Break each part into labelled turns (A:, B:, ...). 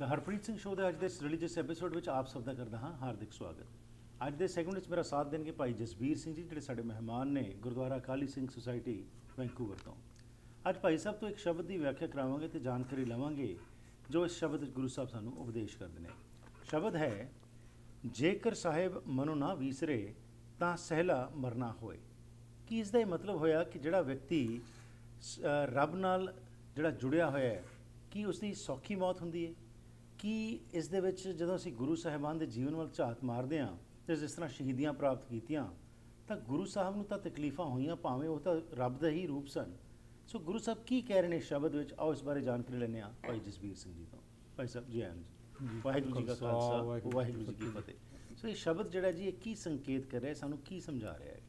A: ਮੈਂ ਹਰਪ੍ਰੀਤ ਸਿੰਘ ਸ਼ੋਅ ਦੇ ਅੱਜ ਦੇ ਇਸ ਰਿਲੀਜੀਅਸ ਐਪੀਸੋਡ ਵਿੱਚ ਆਪ ਸਭ ਦਾ ਕਰਦਾ ਹਾਂ ਹਾਰਦਿਕ ਸਵਾਗਤ। ਅੱਜ ਦੇ ਸੈਗਮੈਂਟ ਵਿੱਚ ਮੇਰਾ ਸਾਥ ਦੇਣਗੇ ਭਾਈ ਜਸਬੀਰ ਸਿੰਘ ਜੀ, ਜਿਹੜੇ ਸਾਡੇ ਮਹਿਮਾਨ ਨੇ ਗੁਰਦੁਆਰਾ ਕਾਲੀ ਸਿੰਘ ਸੁਸਾਇਟੀ ਵੈਂਕੂਵਰ ਤੋਂ। ਅੱਜ ਭਾਈ ਸਾਹਿਬ ਤੋਂ ਇੱਕ ਸ਼ਬਦ ਦੀ ਵਿਆਖਿਆ ਕਰਾਵਾਂਗੇ ਤੇ ਜਾਣਕਾਰੀ ਲਵਾਂਗੇ, ਜੋ ਇਸ ਸ਼ਬਦ ਵਿੱਚ ਗੁਰੂ ਸਾਹਿਬ ਸਾਨੂੰ ਉਪਦੇਸ਼ ਕਰਦੇ ਨੇ। ਸ਼ਬਦ ਹੈ, ਜੇਕਰ ਸਾਹਿਬ ਮਨੋ ਨਾ ਵੀਸਰੇ, ਤਾਂ ਸਹਿਲਾ ਮਰਨਾ ਹੋਏ। ਕੀ ਇਸ ਦਾ ਇਹ ਮਤਲਬ ਹੋਇਆ ਕਿ ਜਿਹੜਾ ਵਿਅਕਤੀ ਸ- ਰੱਬ ਨਾਲ ਜਿਹੜਾ ਜੁੜਿਆ ਹੋਇਆ ਹੈ, ਕੀ ਉਸ ਦੀ ਸੌਖੀ ਮੌਤ ਹੁੰਦੀ ਹੈ? ਕੀ ਇਸ ਦੇ ਵਿੱਚ ਜਦੋਂ ਅਸੀਂ ਗੁਰੂ ਸਾਹਿਬਾਨ ਦੇ ਜੀਵਨ ਵੱਲ ਝਾਤ ਮਾਰਦੇ ਹਾਂ ਤੇ ਜਿਸ ਤਰ੍ਹਾਂ ਸ਼ਹੀਦੀਆਂ ਪ੍ਰਾਪਤ ਕੀਤੀਆਂ ਤਾਂ ਗੁਰੂ ਸਾਹਿਬ ਨੂੰ ਤਾਂ ਤਕਲੀਫਾਂ ਹੋਈਆਂ ਭਾਵੇਂ ਉਹ ਤਾਂ ਰੱਬ ਦਾ ਹੀ ਰੂਪ ਸਨ। ਸੋ ਗੁਰੂ ਸਾਹਿਬ ਕੀ ਕਹਿ ਰਹੇ ਨੇ ਸ਼ਬਦ ਵਿੱਚ? ਆਓ ਇਸ ਬਾਰੇ ਜਾਣਕਾਰੀ ਲੈਂਦੇ ਹਾਂ ਭਾਈ ਜਸਬੀਰ ਸਿੰਘ ਜੀ ਤੋਂ। ਭਾਈ ਸਾਹਿਬ ਜੀ ਜੀ। ਵਾਹਿਗੁਰੂ ਜੀ ਕਾ ਖਾਲਸਾ ਵਾਹਿਗੁਰੂ ਜੀ ਕੀ ਫਤਿਹ। ਸੋ ਇਹ ਸ਼ਬਦ ਜਿਹੜਾ ਜੀ ਇਹ ਕੀ ਸੰਕੇਤ ਕਰ ਰਿਹਾ ਸਾਨੂੰ ਕੀ ਸਮਝਾ ਰਿਹਾ ਹੈ?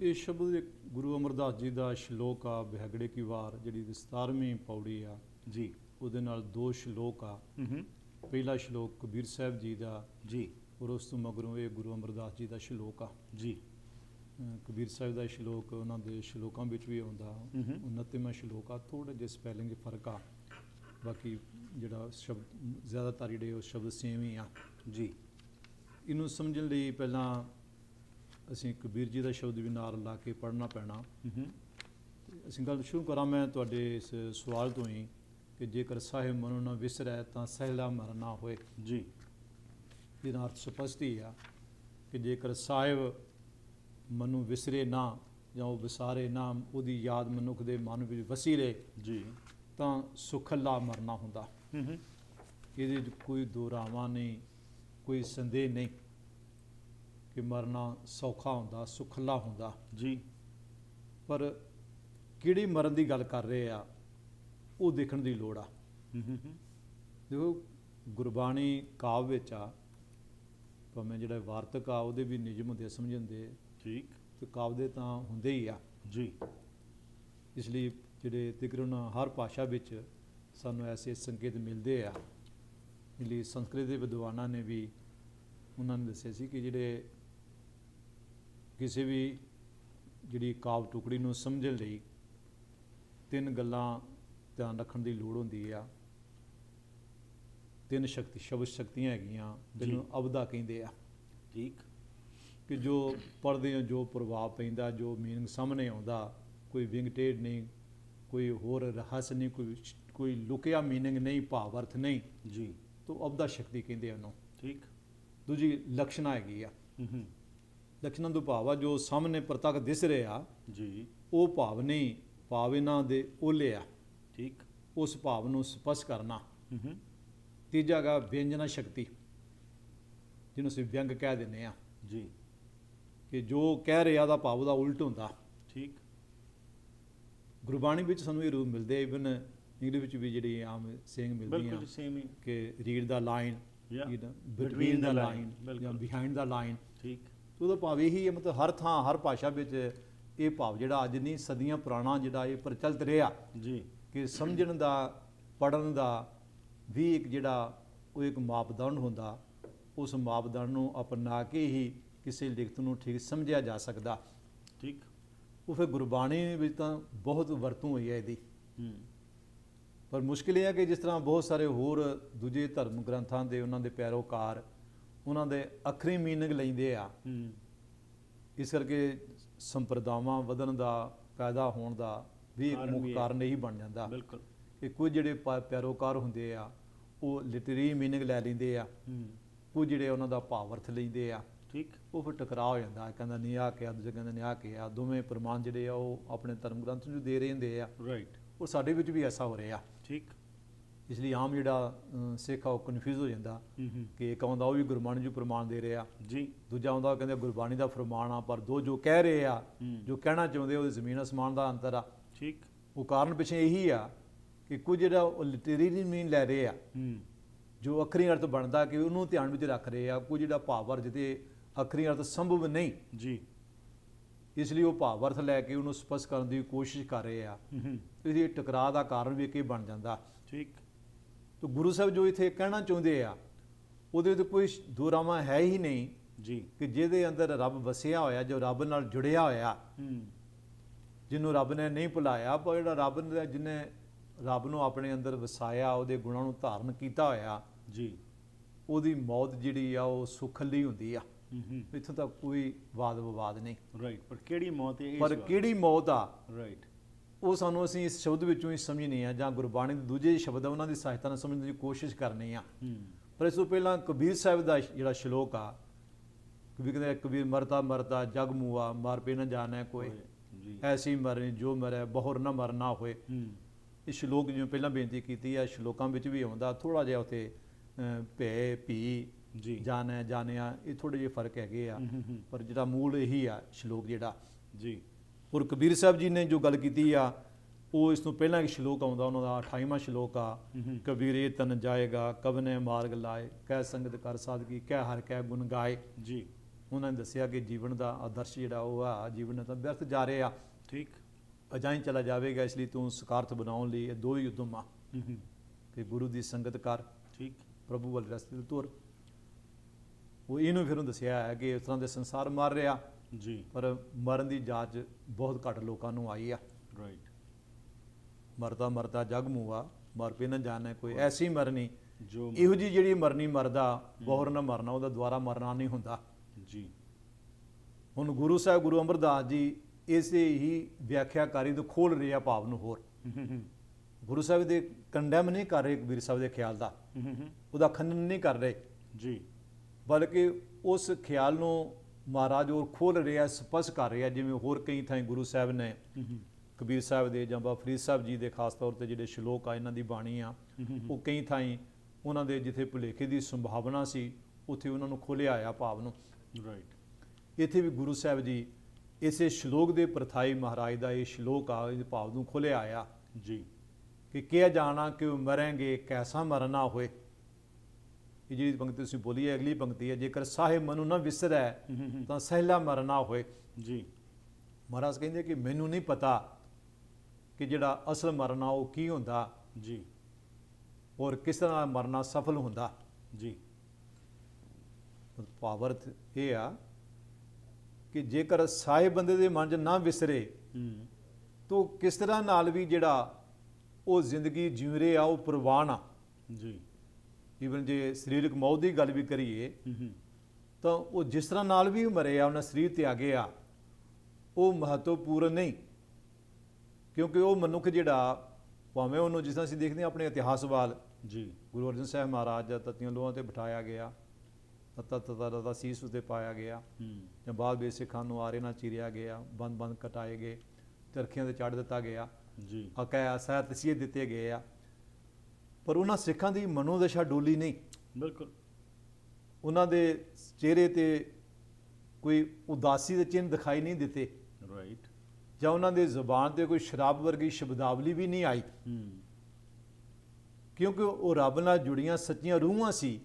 B: ਇਹ ਸ਼ਬਦ ਇੱਕ ਗੁਰੂ ਅਮਰਦਾਸ ਜੀ ਦਾ ਸ਼ਲੋਕ ਆ ਬਿਹਗੜੇ ਕੀ ਵਾਰ ਜਿਹੜੀ 17ਵੀਂ ਪੌੜੀ ਆ।
A: ਜੀ।
B: ਉਹਦੇ ਨਾਲ ਦੋ ਸ਼ਲੋਕ ਆ। ਪਹਿਲਾ ਸ਼ਲੋਕ ਕਬੀਰ ਸਾਹਿਬ ਜੀ ਦਾ
A: ਜੀ।
B: ਔਰ ਉਸ ਤੋਂ ਮਗਰੋਂ ਇਹ ਗੁਰੂ ਅਮਰਦਾਸ ਜੀ ਦਾ ਸ਼ਲੋਕ ਆ।
A: ਜੀ।
B: ਕਬੀਰ ਸਾਹਿਬ ਦਾ ਸ਼ਲੋਕ ਉਹਨਾਂ ਦੇ ਸ਼ਲੋਕਾਂ ਵਿੱਚ ਵੀ ਆਉਂਦਾ।
A: ਹੂੰ ਹੂੰ
B: 29ਵਾਂ ਸ਼ਲੋਕ ਆ ਥੋੜੇ ਜਿਹੇ ਸਪੈਲਿੰਗ ਦੇ ਫ਼ਰਕ ਆ। ਬਾਕੀ ਜਿਹੜਾ ਸ਼ਬਦ ਜ਼ਿਆਦਾਤਰ ਜਿਹੜੇ ਉਹ ਸ਼ਬਦ ਸੇਮ ਹੀ ਆ।
A: ਜੀ।
B: ਇਹਨੂੰ ਸਮਝਣ ਲਈ ਪਹਿਲਾਂ ਅਸੀਂ ਕਬੀਰ ਜੀ ਦਾ ਸ਼ਬਦ ਵੀ ਨਾਲ ਲਾ ਕੇ ਪੜ੍ਹਨਾ ਪੈਣਾ। ਅਸੀਂ ਗੱਲ ਸ਼ੁਰੂ ਕਰਾਂ ਮੈਂ ਤੁਹਾਡੇ ਇਸ ਸਵਾਲ ਤੋਂ ਹੀ। ਕਿ ਜੇਕਰ ਸਾਹਿਬ ਮਨੁ ਨਾ ਵਿਸਰੈ ਤਾਂ ਸਹਿਲਾ ਮਰਨਾ ਹੋਏ।
A: ਜੀ।
B: ਇਹਦਾ ਅਰਥ ਸਪਸ਼ਟ ਆ ਕਿ ਜੇਕਰ ਸਾਹਿਬ ਮਨੁ ਵਿਸਰੇ ਨਾ ਜਾਂ ਉਹ ਵਿਸਾਰੇ ਨਾ ਉਹਦੀ ਯਾਦ ਮਨੁੱਖ ਦੇ ਮਨ ਵਿੱਚ ਵਸੀ ਰਹੇ
A: ਜੀ।
B: ਤਾਂ ਸੁਖੱਲਾ ਮਰਨਾ ਹੁੰਦਾ।
A: ਹੂੰ ਹੂੰ।
B: ਇਹਦੇ 'ਚ ਕੋਈ ਦੋਰਾਵਾ ਨਹੀਂ ਕੋਈ ਸੰਦੇਹ ਨਹੀਂ ਕਿ ਮਰਨਾ ਸੌਖਾ ਹੁੰਦਾ ਸੁਖੱਲਾ ਹੁੰਦਾ।
A: ਜੀ।
B: ਪਰ ਕਿਹੜੀ ਮਰਨ ਦੀ ਗੱਲ ਕਰ ਰਹੇ ਆ? ਉਹ ਦੇਖਣ ਦੀ ਲੋੜ ਆ।
A: ਹੂੰ ਹੂੰ ਹੂੰ
B: ਦੇਖੋ ਗੁਰਬਾਣੀ ਕਾਵ ਵਿੱਚ ਆ ਭਾਵੇਂ ਜਿਹੜਾ ਵਾਰਤਕ ਆ ਉਹਦੇ ਵੀ ਨਿਯਮ ਹੁੰਦੇ ਆ ਸਮਝਣ ਦੇ
A: ਠੀਕ।
B: ਤੇ ਕਾਵ ਦੇ ਤਾਂ ਹੁੰਦੇ ਹੀ ਆ।
A: ਜੀ।
B: ਇਸ ਲਈ ਜਿਹੜੇ ਤਕਰੀਬਨ ਹਰ ਭਾਸ਼ਾ ਵਿੱਚ ਸਾਨੂੰ ਐਸੇ ਸੰਕੇਤ ਮਿਲਦੇ ਆ। ਲਈ ਸੰਸਕ੍ਰਿਤ ਦੇ ਵਿਦਵਾਨਾਂ ਨੇ ਵੀ ਉਹਨਾਂ ਨੇ ਦੱਸਿਆ ਸੀ ਕਿ ਜਿਹੜੇ ਕਿਸੇ ਵੀ ਜਿਹੜੀ ਕਾਵ ਟੁਕੜੀ ਨੂੰ ਸਮਝਣ ਲਈ ਤਿੰਨ ਗੱਲਾਂ ਧਿਆਨ ਰੱਖਣ ਦੀ ਲੋੜ ਹੁੰਦੀ ਆ। ਤਿੰਨ ਸ਼ਕਤੀ ਸ਼ਬਦ ਸ਼ਕਤੀਆਂ ਹੈਗੀਆਂ ਜਿਹਨੂੰ ਅਬਦਾ ਕਹਿੰਦੇ ਆ।
A: ਠੀਕ।
B: ਕਿ ਜੋ ਪੜ੍ਹਦੇ ਹੋ ਜੋ ਪ੍ਰਭਾਵ ਪੈਂਦਾ ਜੋ ਮੀਨਿੰਗ ਸਾਹਮਣੇ ਆਉਂਦਾ ਕੋਈ ਵਿੰਗਟੇਡ ਨਹੀਂ ਕੋਈ ਹੋਰ ਰਹੱਸ ਨਹੀਂ ਕੋਈ ਕੋਈ ਲੁਕਿਆ ਮੀਨਿੰਗ ਨਹੀਂ ਭਾਵ ਅਰਥ ਨਹੀਂ।
A: ਜੀ।
B: ਤੋਂ ਅਬਦਾ ਸ਼ਕਤੀ ਕਹਿੰਦੇ ਆ ਉਹਨੂੰ
A: ਠੀਕ।
B: ਦੂਜੀ ਲਕਸ਼ਣਾ ਹੈਗੀ ਆ।
A: ਹੂੰ
B: ਲਕਸ਼ਣਾ ਤੋਂ ਭਾਵ ਆ ਜੋ ਸਾਹਮਣੇ ਪ੍ਰਤੱਖ ਦਿਸ ਰਿਹਾ
A: ਜੀ।
B: ਉਹ ਭਾਵ ਨਹੀਂ ਭਾਵ ਇਹਨਾਂ ਦੇ ਓਲੇ ਆ।
A: ਠੀਕ?
B: ਉਸ ਭਾਵ ਨੂੰ ਸਪਸ਼ਟ ਕਰਨਾ। ਤੀਜਾ ਗਾ ਵਿਅੰਜਨਾ ਸ਼ਕਤੀ ਜਿਹਨੂੰ ਅਸੀਂ ਵਿਅੰਗ ਕਹਿ ਦਿੰਦੇ ਆ
A: ਜੀ।
B: ਕਿ ਜੋ ਕਹਿ ਰਿਹਾ ਦਾ ਭਾਵ ਦਾ ਉਲਟ ਹੁੰਦਾ।
A: ਠੀਕ।
B: ਗੁਰਬਾਣੀ ਵਿੱਚ ਸਾਨੂੰ ਇਹ ਰੂਪ ਮਿਲਦੇ ਇਵਨ ਇੰਗਲਿਸ਼ ਵਿੱਚ ਵੀ ਜਿਹੜੀ ਆਮ ਸੇਇੰਗ
A: ਬਿਲਕੁਲ ਸੇਮ ਹੀ।
B: ਕਿ read
A: the
B: line.
A: Between the line.
B: ਜਾਂ ਬਿਹਾਈਂਡ ਦਾ ਲਾਈਨ
A: ਠੀਕ।
B: ਉਹਦਾ ਭਾਵ ਇਹੀ ਹੈ ਮਤਲਬ ਹਰ ਥਾਂ ਹਰ ਭਾਸ਼ਾ ਵਿੱਚ ਇਹ ਭਾਵ ਜਿਹੜਾ ਅੱਜ ਨਹੀਂ ਸਦੀਆਂ ਪੁਰਾਣਾ ਜਿਹੜਾ ਇਹ ਪ੍ਰਚਲਿਤ ਰਿਹਾ।
A: ਜੀ।
B: ਕਿ ਸਮਝਣ ਦਾ ਪੜਨ ਦਾ ਵੀ ਇੱਕ ਜਿਹੜਾ ਉਹ ਇੱਕ ਮਾਪਦੰਡ ਹੁੰਦਾ ਉਸ ਮਾਪਦੰਡ ਨੂੰ ਅਪਣਾ ਕੇ ਹੀ ਕਿਸੇ ਲਿਖਤ ਨੂੰ ਠੀਕ ਸਮਝਿਆ ਜਾ ਸਕਦਾ।
A: ਠੀਕ।
B: ਉਹ ਫਿਰ ਗੁਰਬਾਣੀ ਵਿੱਚ ਤਾਂ ਬਹੁਤ ਵਰਤੋਂ ਹੋਈ ਹੈ ਇਹਦੀ। ਪਰ ਮੁਸ਼ਕਿਲ ਇਹ ਹੈ ਕਿ ਜਿਸ ਤਰ੍ਹਾਂ ਬਹੁਤ ਸਾਰੇ ਹੋਰ ਦੂਜੇ ਧਰਮ ਗ੍ਰੰਥਾਂ ਦੇ ਉਹਨਾਂ ਦੇ ਪੈਰੋਕਾਰ ਉਹਨਾਂ ਦੇ ਅਖਰੀ ਮੀਨਿੰਗ ਲੈਂਦੇ ਆ। ਇਸ ਕਰਕੇ ਸੰਪਰਦਾਵਾਂ ਵਧਣ ਦਾ ਪੈਦਾ ਹੋਣ ਦਾ ਵੀ ਇੱਕ
A: ਕਾਰਨ
B: ਮੁੱਖ। ਕਾਰਨ ਇਹੀ ਬਣ ਜਾਂਦਾ।
A: ਬਿਲਕੁਲ।
B: ਕਿ ਕੁਝ ਜਿਹੜੇ ਪੈਰੋਕਾਰ ਹੁੰਦੇ ਆ ਉਹ ਲਿਟਰੀ ਮੀਨਿੰਗ ਲੈ ਲੈਂਦੇ ਆ। ਕੁਝ ਜਿਹੜੇ ਉਹਨਾਂ ਦਾ ਭਾਵ ਅਰਥ ਲੈਂਦੇ ਆ।
A: ਠੀਕ।
B: ਉਹ ਫਿਰ ਟਕਰਾਅ ਹੋ ਜਾਂਦਾ। ਕਹਿੰਦਾ ਨਹੀਂ ਆ ਕਿਹਾ ਦੂਜਾ ਕਹਿੰਦਾ ਨਹੀਂ ਆ ਕਿਹਾ। ਦੋਵੇਂ ਪ੍ਰਮਾਣ ਜਿਹੜੇ ਆ ਉਹ ਆਪਣੇ ਧਰਮ ਗ੍ਰੰਥ ਨੂੰ ਦੇ ਰਹੇ ਹੁੰਦੇ ਆ।
A: ਰਾਈਟ
B: ਉਹ ਸਾਡੇ ਵਿੱਚ ਵੀ ਐਸਾ ਹੋ ਰਿਹਾ।
A: ਠੀਕ।
B: ਇਸ ਲਈ ਆਮ ਜਿਹੜਾ ਸਿੱਖ ਆ ਉਹ ਕਨਫਿਊਜ਼ ਹੋ ਜਾਂਦਾ। ਕਿ ਇੱਕ ਆਉਂਦਾ ਉਹ ਵੀ ਗੁਰਬਾਣੀ ਨੂੰ ਪ੍ਰਮਾਣ ਦੇ ਰਿਹਾ।
A: ਜੀ।
B: ਦੂਜਾ ਆਉਂਦਾ ਉਹ ਕਹਿੰਦਾ ਗੁਰਬਾਣੀ ਦਾ ਫਰਮਾਨ ਆ ਪਰ ਦੋ ਜੋ ਕਹਿ ਰਹੇ ਆ। ਜੋ ਕਹਿਣਾ ਚਾਹੁੰਦੇ ਉਹਦੇ ਜ਼ਮੀਨ ਅਸਮਾਨ ਦਾ ਅੰਤਰ ਆ।
A: ਠੀਕ।
B: ਉਹ ਕਾਰਨ ਪਿੱਛੇ ਇਹੀ ਆ ਕਿ ਕੁਝ ਜਿਹੜਾ ਉਹ ਲਿਟਰੇਰੀ ਮੀਨ ਲੈ ਰਹੇ ਆ ਜੋ ਅਖਰੀ ਅਰਥ ਬਣਦਾ ਕਿ ਉਹਨੂੰ ਧਿਆਨ ਵਿੱਚ ਰੱਖ ਰਹੇ ਆ ਕੁਝ ਜਿਹੜਾ ਭਾਵ ਅਰਥ ਜਿਹਦੇ ਅਖਰੀ ਅਰਥ ਸੰਭਵ ਨਹੀਂ।
A: ਜੀ।
B: ਇਸ ਲਈ ਉਹ ਭਾਵ ਅਰਥ ਲੈ ਕੇ ਉਹਨੂੰ ਸਪਸ਼ਟ ਕਰਨ ਦੀ ਕੋਸ਼ਿਸ਼ ਕਰ ਰਹੇ ਆ। ਇਹਦੀ ਟਕਰਾਅ ਦਾ ਕਾਰਨ ਵੀ ਕੀ ਬਣ ਜਾਂਦਾ।
A: ਠੀਕ।
B: ਤਾਂ ਗੁਰੂ ਸਾਹਿਬ ਜੋ ਇੱਥੇ ਕਹਿਣਾ ਚਾਹੁੰਦੇ ਆ ਉਹਦੇ ਵਿੱਚ ਕੋਈ ਦੋਰਾਵਾ ਹੈ ਹੀ ਨਹੀਂ
A: ਜੀ।
B: ਕਿ ਜਿਹਦੇ ਅੰਦਰ ਰੱਬ ਵਸਿਆ ਹੋਇਆ ਜੋ ਰੱਬ ਨਾਲ ਜੁੜਿਆ ਹੋਇਆ।
A: ਹੂੰ।
B: ਜਿਹਨੂੰ ਰੱਬ ਨੇ ਨਹੀਂ ਭੁਲਾਇਆ ਪਰ ਜਿਹੜਾ ਰੱਬ ਨੇ ਜਿਹਨੇ ਰੱਬ ਨੂੰ ਆਪਣੇ ਅੰਦਰ ਵਸਾਇਆ ਉਹਦੇ ਗੁਣਾਂ ਨੂੰ ਧਾਰਨ ਕੀਤਾ ਹੋਇਆ
A: ਜੀ।
B: ਉਹਦੀ ਮੌਤ ਜਿਹੜੀ ਆ ਉਹ ਸੁਖਲੀ ਹੁੰਦੀ ਆ। ਇੱਥੋਂ ਤੱਕ ਕੋਈ ਵਾਦ ਵਿਵਾਦ ਨਹੀਂ।
A: ਰਾਈਟ ਪਰ ਕਿਹੜੀ ਮੌਤ ਹੈ
B: ਪਰ। ਕਿਹੜੀ ਮੌਤ ਆ?
A: ਰਾਈਟ
B: ਉਹ ਸਾਨੂੰ ਅਸੀਂ ਇਸ ਸ਼ਬਦ ਵਿੱਚੋਂ ਹੀ ਸਮਝਣੀ ਆ ਜਾਂ ਗੁਰਬਾਣੀ ਦੇ ਦੂਜੇ ਸ਼ਬਦ ਉਹਨਾਂ ਦੀ ਸਹਾਇਤਾ ਨਾਲ ਸਮਝਣ ਦੀ ਕੋਸ਼ਿਸ਼ ਕਰਨੀ ਆ। ਪਰ ਇਸ ਤੋਂ ਪਹਿਲਾਂ ਕਬੀਰ ਸਾਹਿਬ ਦਾ ਜਿਹੜਾ ਸ਼ਲੋਕ ਆ ਕਬੀਰ ਕਹਿੰਦਾ ਕਬੀਰ ਮਰਦਾ ਮਰਦਾ ਜਗ ਮੂਆ ਮਰ ਪੇ ਨਾ ਜਾਣੈ ਕੋਈ। ਐਸੀ ਮਰਨੀ ਜੋ ਮਰੈ ਬਹੁਰ ਨਾ ਮਰਨਾ ਹੋਏ। ਇਹ ਸ਼ਲੋਕ ਜਿਵੇਂ ਪਹਿਲਾਂ ਬੇਨਤੀ ਕੀਤੀ ਹੈ ਸ਼ਲੋਕਾਂ ਵਿੱਚ ਵੀ ਆਉਂਦਾ ਥੋੜਾ ਜਿਹਾ ਉਥੇ ਭੈ ਭੀ
A: ਜੀ।
B: ਜਾਣੈ ਜਾਣਿਆ ਇਹ ਥੋੜੇ ਜਿਹੇ ਫ਼ਰਕ ਹੈਗੇ ਆ। ਪਰ ਜਿਹੜਾ ਮੂਲ ਇਹੀ ਆ ਸ਼ਲੋਕ ਜਿਹੜਾ।
A: ਜੀ।
B: ਔਰ ਕਬੀਰ ਸਾਹਿਬ ਜੀ ਨੇ ਜੋ ਗੱਲ ਕੀਤੀ ਆ ਉਹ ਇਸ ਤੋਂ ਪਹਿਲਾਂ ਇੱਕ ਸ਼ਲੋਕ ਆਉਂਦਾ ਉਹਨਾਂ ਦਾ 28ਵਾਂ ਸ਼ਲੋਕ ਆ। ਕਬੀਰੇ ਤਨ ਜਾਏਗਾ ਕਬਨੇ ਮਾਰਗ ਲਾਏ ਕਹਿ ਸੰਗਤ ਕਰ ਸਾਧਕੀ ਕਹਿ ਹਰ ਕਹਿ ਗੁਣ ਗਾਏ।
A: ਜੀ।
B: ਉਹਨਾਂ ਨੇ ਦੱਸਿਆ ਕਿ ਜੀਵਨ ਦਾ ਆਦਰਸ਼ ਜਿਹੜਾ ਉਹ ਆ ਜੀਵਨ ਤਾਂ ਵਿਅਰਥ ਜਾ ਰਿਹਾ
A: ਠੀਕ।
B: ਅਜਾਈ ਚਲਾ ਜਾਵੇਗਾ ਇਸ ਲਈ ਤੂੰ ਸਕਾਰਥ ਬਣਾਉਣ ਲਈ ਇਹ ਦੋ ਹੀ ਉਦਮ ਆ ਕਿ ਗੁਰੂ ਦੀ ਸੰਗਤ ਕਰ।
A: ਠੀਕ।
B: ਪ੍ਰਭੂ ਵੱਲ ਰਸਤੇ ਤੇ ਤੁਰ। ਉਹ ਇਹਨੂੰ ਫਿਰ ਉਹਨੂੰ ਦੱਸਿਆ ਹੈ ਕਿ ਇਸ ਤਰ੍ਹਾਂ ਦੇ ਸੰਸਾਰ ਮਰ ਰਿਹਾ।
A: ਜੀ।
B: ਪਰ ਮਰਨ ਦੀ ਜਾਂਚ ਬਹੁਤ ਘੱਟ ਲੋਕਾਂ ਨੂੰ ਆਈ ਆ।
A: ਰਾਈਟ
B: ਮਰਦਾ ਮਰਦਾ ਜਗ ਮੂਆ ਮਰ ਪੇ ਨਾ ਜਾਣੈ ਕੋਈ ਐਸੀ ਮਰਨੀ।
A: ਜੋ
B: ਇਹੋ ਜੀ ਜਿਹੜੀ ਮਰਨੀ ਮਰਦਾ ਬਹੁਰ ਨਾ ਮਰਨਾ ਉਹਦਾ ਦੁਆਰਾ ਮਰਨਾ ਨਹੀਂ ਹੁੰਦਾ।
A: ਜੀ
B: ਹੁਣ ਗੁਰੂ ਸਾਹਿਬ ਗੁਰੂ ਅਮਰਦਾਸ ਜੀ ਇਸੇ ਹੀ ਵਿਆਖਿਆਕਾਰੀ ਤੋਂ ਖੋਲ ਰਿਹਾ ਭਾਵ ਨੂੰ ਹੋਰ ਗੁਰੂ ਸਾਹਿਬ ਦੇ ਕੰਡੈਮ ਨਹੀਂ ਕਰ ਰਹੇ ਕਬੀਰ ਸਾਹਿਬ ਦੇ ਖਿਆਲ ਦਾ। ਉਹਦਾ ਖੰਡਨ ਨਹੀਂ ਕਰ ਰਹੇ
A: ਜੀ
B: ਬਲਕਿ ਉਸ ਖਿਆਲ ਨੂੰ ਮਹਾਰਾਜ ਹੋਰ ਖੋਲ ਰਿਹਾ ਸਪਸ਼ਟ ਕਰ ਰਿਹਾ ਜਿਵੇਂ ਹੋਰ ਕਈ ਥਾਂ ਗੁਰੂ ਸਾਹਿਬ ਨੇ ਕਬੀਰ ਸਾਹਿਬ ਦੇ ਜਾਂ ਬਾਬਾ ਫਰੀਦ ਸਾਹਿਬ ਜੀ ਦੇ ਖਾਸ ਤੌਰ ਤੇ ਜਿਹੜੇ ਸ਼ਲੋਕ ਆ ਇਹਨਾਂ ਦੀ ਬਾਣੀ ਆ। ਉਹ ਕਈ ਥਾਂ ਉਹਨਾਂ ਦੇ ਜਿੱਥੇ ਭੁਲੇਖੇ ਦੀ ਸੰਭਾਵਨਾ ਸੀ ਉੱਥੇ ਉਹਨਾਂ ਨੂੰ ਖੋਲਿਆ ਆ ਭਾਵ ਨੂੰ
A: ਰਾਈਟ
B: ਇੱਥੇ ਵੀ ਗੁਰੂ ਸਾਹਿਬ ਜੀ ਇਸੇ ਸ਼ਲੋਕ ਦੇ ਪ੍ਰਥਾਈ ਮਹਾਰਾਜ ਦਾ ਇਹ ਸ਼ਲੋਕ ਆ ਇਹ ਭਾਵ ਨੂੰ ਖੋਲਿਆ ਆ
A: ਜੀ।
B: ਕਿ ਕਿਹਾ ਜਾਣਾ ਕਿ ਉਹ ਮਰਾਂਗੇ ਕੈਸਾ ਮਰਨਾ ਹੋਏ। ਇਹ ਜਿਹੜੀ ਪੰਕਤੀ ਤੁਸੀਂ ਬੋਲੀ ਹੈ ਅਗਲੀ ਪੰਕਤੀ ਹੈ ਜੇਕਰ ਸਾਹਿਬ ਮਨੁ ਨਾ ਵਿਸਰੈ। ਤਾਂ ਸਹਿਲਾ ਮਰਨਾ ਹੋਏ।
A: ਜੀ।
B: ਮਹਾਰਾਜ ਕਹਿੰਦੇ ਕਿ ਮੈਨੂੰ ਨਹੀਂ ਪਤਾ ਕਿ ਜਿਹੜਾ ਅਸਲ ਮਰਨਾ ਉਹ ਕੀ ਹੁੰਦਾ
A: ਜੀ।
B: ਔਰ ਕਿਸ ਤਰ੍ਹਾਂ ਮਰਨਾ ਸਫਲ ਹੁੰਦਾ।
A: ਜੀ।
B: ਭਾਵਰਥ ਇਹ ਆ ਕਿ ਜੇਕਰ ਸਾਹਿਬ ਬੰਦੇ ਦੇ ਮਨ 'ਚ ਨਾ ਵਿਸਰੇ
A: ਹੂੰ।
B: ਤਾਂ ਕਿਸ ਤਰ੍ਹਾਂ ਨਾਲ ਵੀ ਜਿਹੜਾ ਉਹ ਜ਼ਿੰਦਗੀ ਜਿਉ ਰਿਹਾ ਉਹ ਪ੍ਰਵਾਨ ਆ।
A: ਜੀ।
B: ਈਵਨ ਜੇ ਸਰੀਰਕ ਮੌਤ ਦੀ ਗੱਲ ਵੀ ਕਰੀਏ ਤਾਂ ਉਹ ਜਿਸ ਤਰ੍ਹਾਂ ਨਾਲ ਵੀ ਮਰੇ ਆ ਉਹਨਾਂ ਸਰੀਰ ਤਿਆਗੇ ਆ ਉਹ ਮਹੱਤਵਪੂਰਨ ਨਹੀਂ। ਕਿਉਂਕਿ ਉਹ ਮਨੁੱਖ ਜਿਹੜਾ ਭਾਵੇਂ ਉਹਨੂੰ ਜਿਸ ਤਰ੍ਹਾਂ ਅਸੀਂ ਦੇਖਦੇ ਹਾਂ ਆਪਣੇ ਇਤਿਹਾਸ ਵਾਲ
A: ਜੀ।
B: ਗੁਰੂ ਅਰਜਨ ਸਾਹਿਬ ਮਹਾਰਾਜ ਦਾ ਤਤੀਆਂ ਲੋਹਾਂ ਤੇ ਬਿਠਾਇਆ ਗਿਆ। ਤਤਾ ਤਤਾ ਦਾ ਸੀਸ ਉਤੇ ਪਾਇਆ ਗਿਆ। ਜਾਂ ਬਾਅਦ ਵਿੱਚ ਸਿੱਖਾਂ ਨੂੰ ਆਰੇ ਨਾਲ ਚੀਰਿਆ ਗਿਆ ਬੰਦ ਬੰਦ ਕਟਾਏ ਗਏ ਚਰਖੀਆਂ ਤੇ ਚੜ੍ਹ ਦਿੱਤਾ ਗਿਆ।
A: ਜੀ।
B: ਅਕਾ ਸਹਿ ਤਸੀਹੇ ਦਿੱਤੇ ਗਏ ਆ। ਪਰ ਉਹਨਾਂ ਸਿੱਖਾਂ ਦੀ ਮਨੋਦਸ਼ਾ ਡੋਲੀ ਨਹੀਂ।
A: ਬਿਲਕੁਲ।
B: ਉਹਨਾਂ ਦੇ ਚਿਹਰੇ ਤੇ ਕੋਈ ਉਦਾਸੀ ਦੇ ਚਿੰਨ੍ਹ ਦਿਖਾਈ ਨਹੀਂ ਦਿੱਤੇ।
A: ਰਾਈਟ
B: ਜਾਂ ਉਹਨਾਂ ਦੇ ਜ਼ੁਬਾਨ ਤੇ ਕੋਈ ਸ਼ਰਾਬ ਵਰਗੀ ਸ਼ਬਦਾਵਲੀ ਵੀ ਨਹੀਂ ਆਈ।
A: ਹੂੰ।
B: ਕਿਉਂਕਿ ਉਹ ਰੱਬ ਨਾਲ ਜੁੜੀਆਂ ਸੱਚੀਆਂ ਰੂਹਾਂ ਸੀ।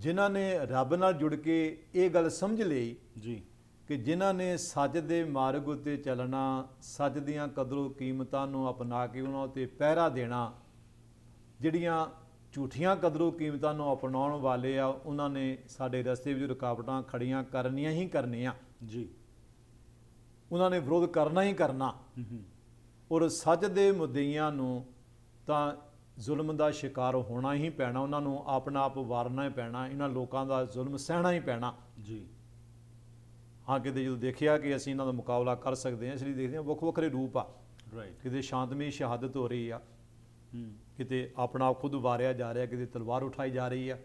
B: ਜਿਨ੍ਹਾਂ ਨੇ ਰੱਬ ਨਾਲ ਜੁੜ ਕੇ ਇਹ ਗੱਲ ਸਮਝ ਲਈ
A: ਜੀ।
B: ਕਿ ਜਿਨ੍ਹਾਂ ਨੇ ਸੱਚ ਦੇ ਮਾਰਗ ਉਤੇ ਚੱਲਣਾ ਸੱਚ ਦੀਆਂ ਕਦਰੋ ਕੀਮਤਾਂ ਨੂੰ ਅਪਣਾ ਕੇ ਉਹਨਾਂ ਉਤੇ ਪਹਿਰਾ ਦੇਣਾ ਜਿਹੜੀਆਂ ਝੂਠੀਆਂ ਕਦਰੋ ਕੀਮਤਾਂ ਨੂੰ ਅਪਣਾਉਣ ਵਾਲੇ ਆ ਉਹਨਾਂ ਨੇ ਸਾਡੇ ਰਸਤੇ ਵਿੱਚ ਰੁਕਾਵਟਾਂ ਖੜੀਆਂ ਕਰਨੀਆਂ ਹੀ ਕਰਨੀਆਂ।
A: ਜੀ।
B: ਉਹਨਾਂ ਨੇ ਵਿਰੋਧ ਕਰਨਾ ਹੀ ਕਰਨਾ। ਔਰ ਸੱਚ ਦੇ ਮੁੱਦਈਆਂ ਨੂੰ ਤਾਂ ਜ਼ੁਲਮ ਦਾ ਸ਼ਿਕਾਰ ਹੋਣਾ ਹੀ ਪੈਣਾ ਉਹਨਾਂ ਨੂੰ ਆਪਣਾ ਆਪ ਵਾਰਨਾ ਹੀ ਪੈਣਾ ਇਹਨਾਂ ਲੋਕਾਂ ਦਾ ਜ਼ੁਲਮ ਸਹਿਣਾ ਹੀ ਪੈਣਾ।
A: ਜੀ।
B: ਹਾਂ ਕਿਤੇ ਜਦੋਂ ਦੇਖਿਆ ਕਿ ਅਸੀਂ ਇਹਨਾਂ ਦਾ ਮੁਕਾਬਲਾ ਕਰ ਸਕਦੇ ਹਾਂ ਇਸ ਲਈ ਦੇਖਦੇ ਹਾਂ ਵੱਖ ਵੱਖਰੇ ਰੂਪ ਆ।
A: ਰਾਈਟ
B: ਕਿਤੇ ਸ਼ਾਂਤਮਈ ਸ਼ਹਾਦਤ ਹੋ ਰਹੀ ਆ।
A: ਹੂੰ।
B: ਕਿਤੇ ਆਪਣਾ ਆਪ ਖੁਦ ਵਾਰਿਆ ਜਾ ਰਿਹਾ ਕਿਤੇ ਤਲਵਾਰ ਉਠਾਈ ਜਾ ਰਹੀ ਆ।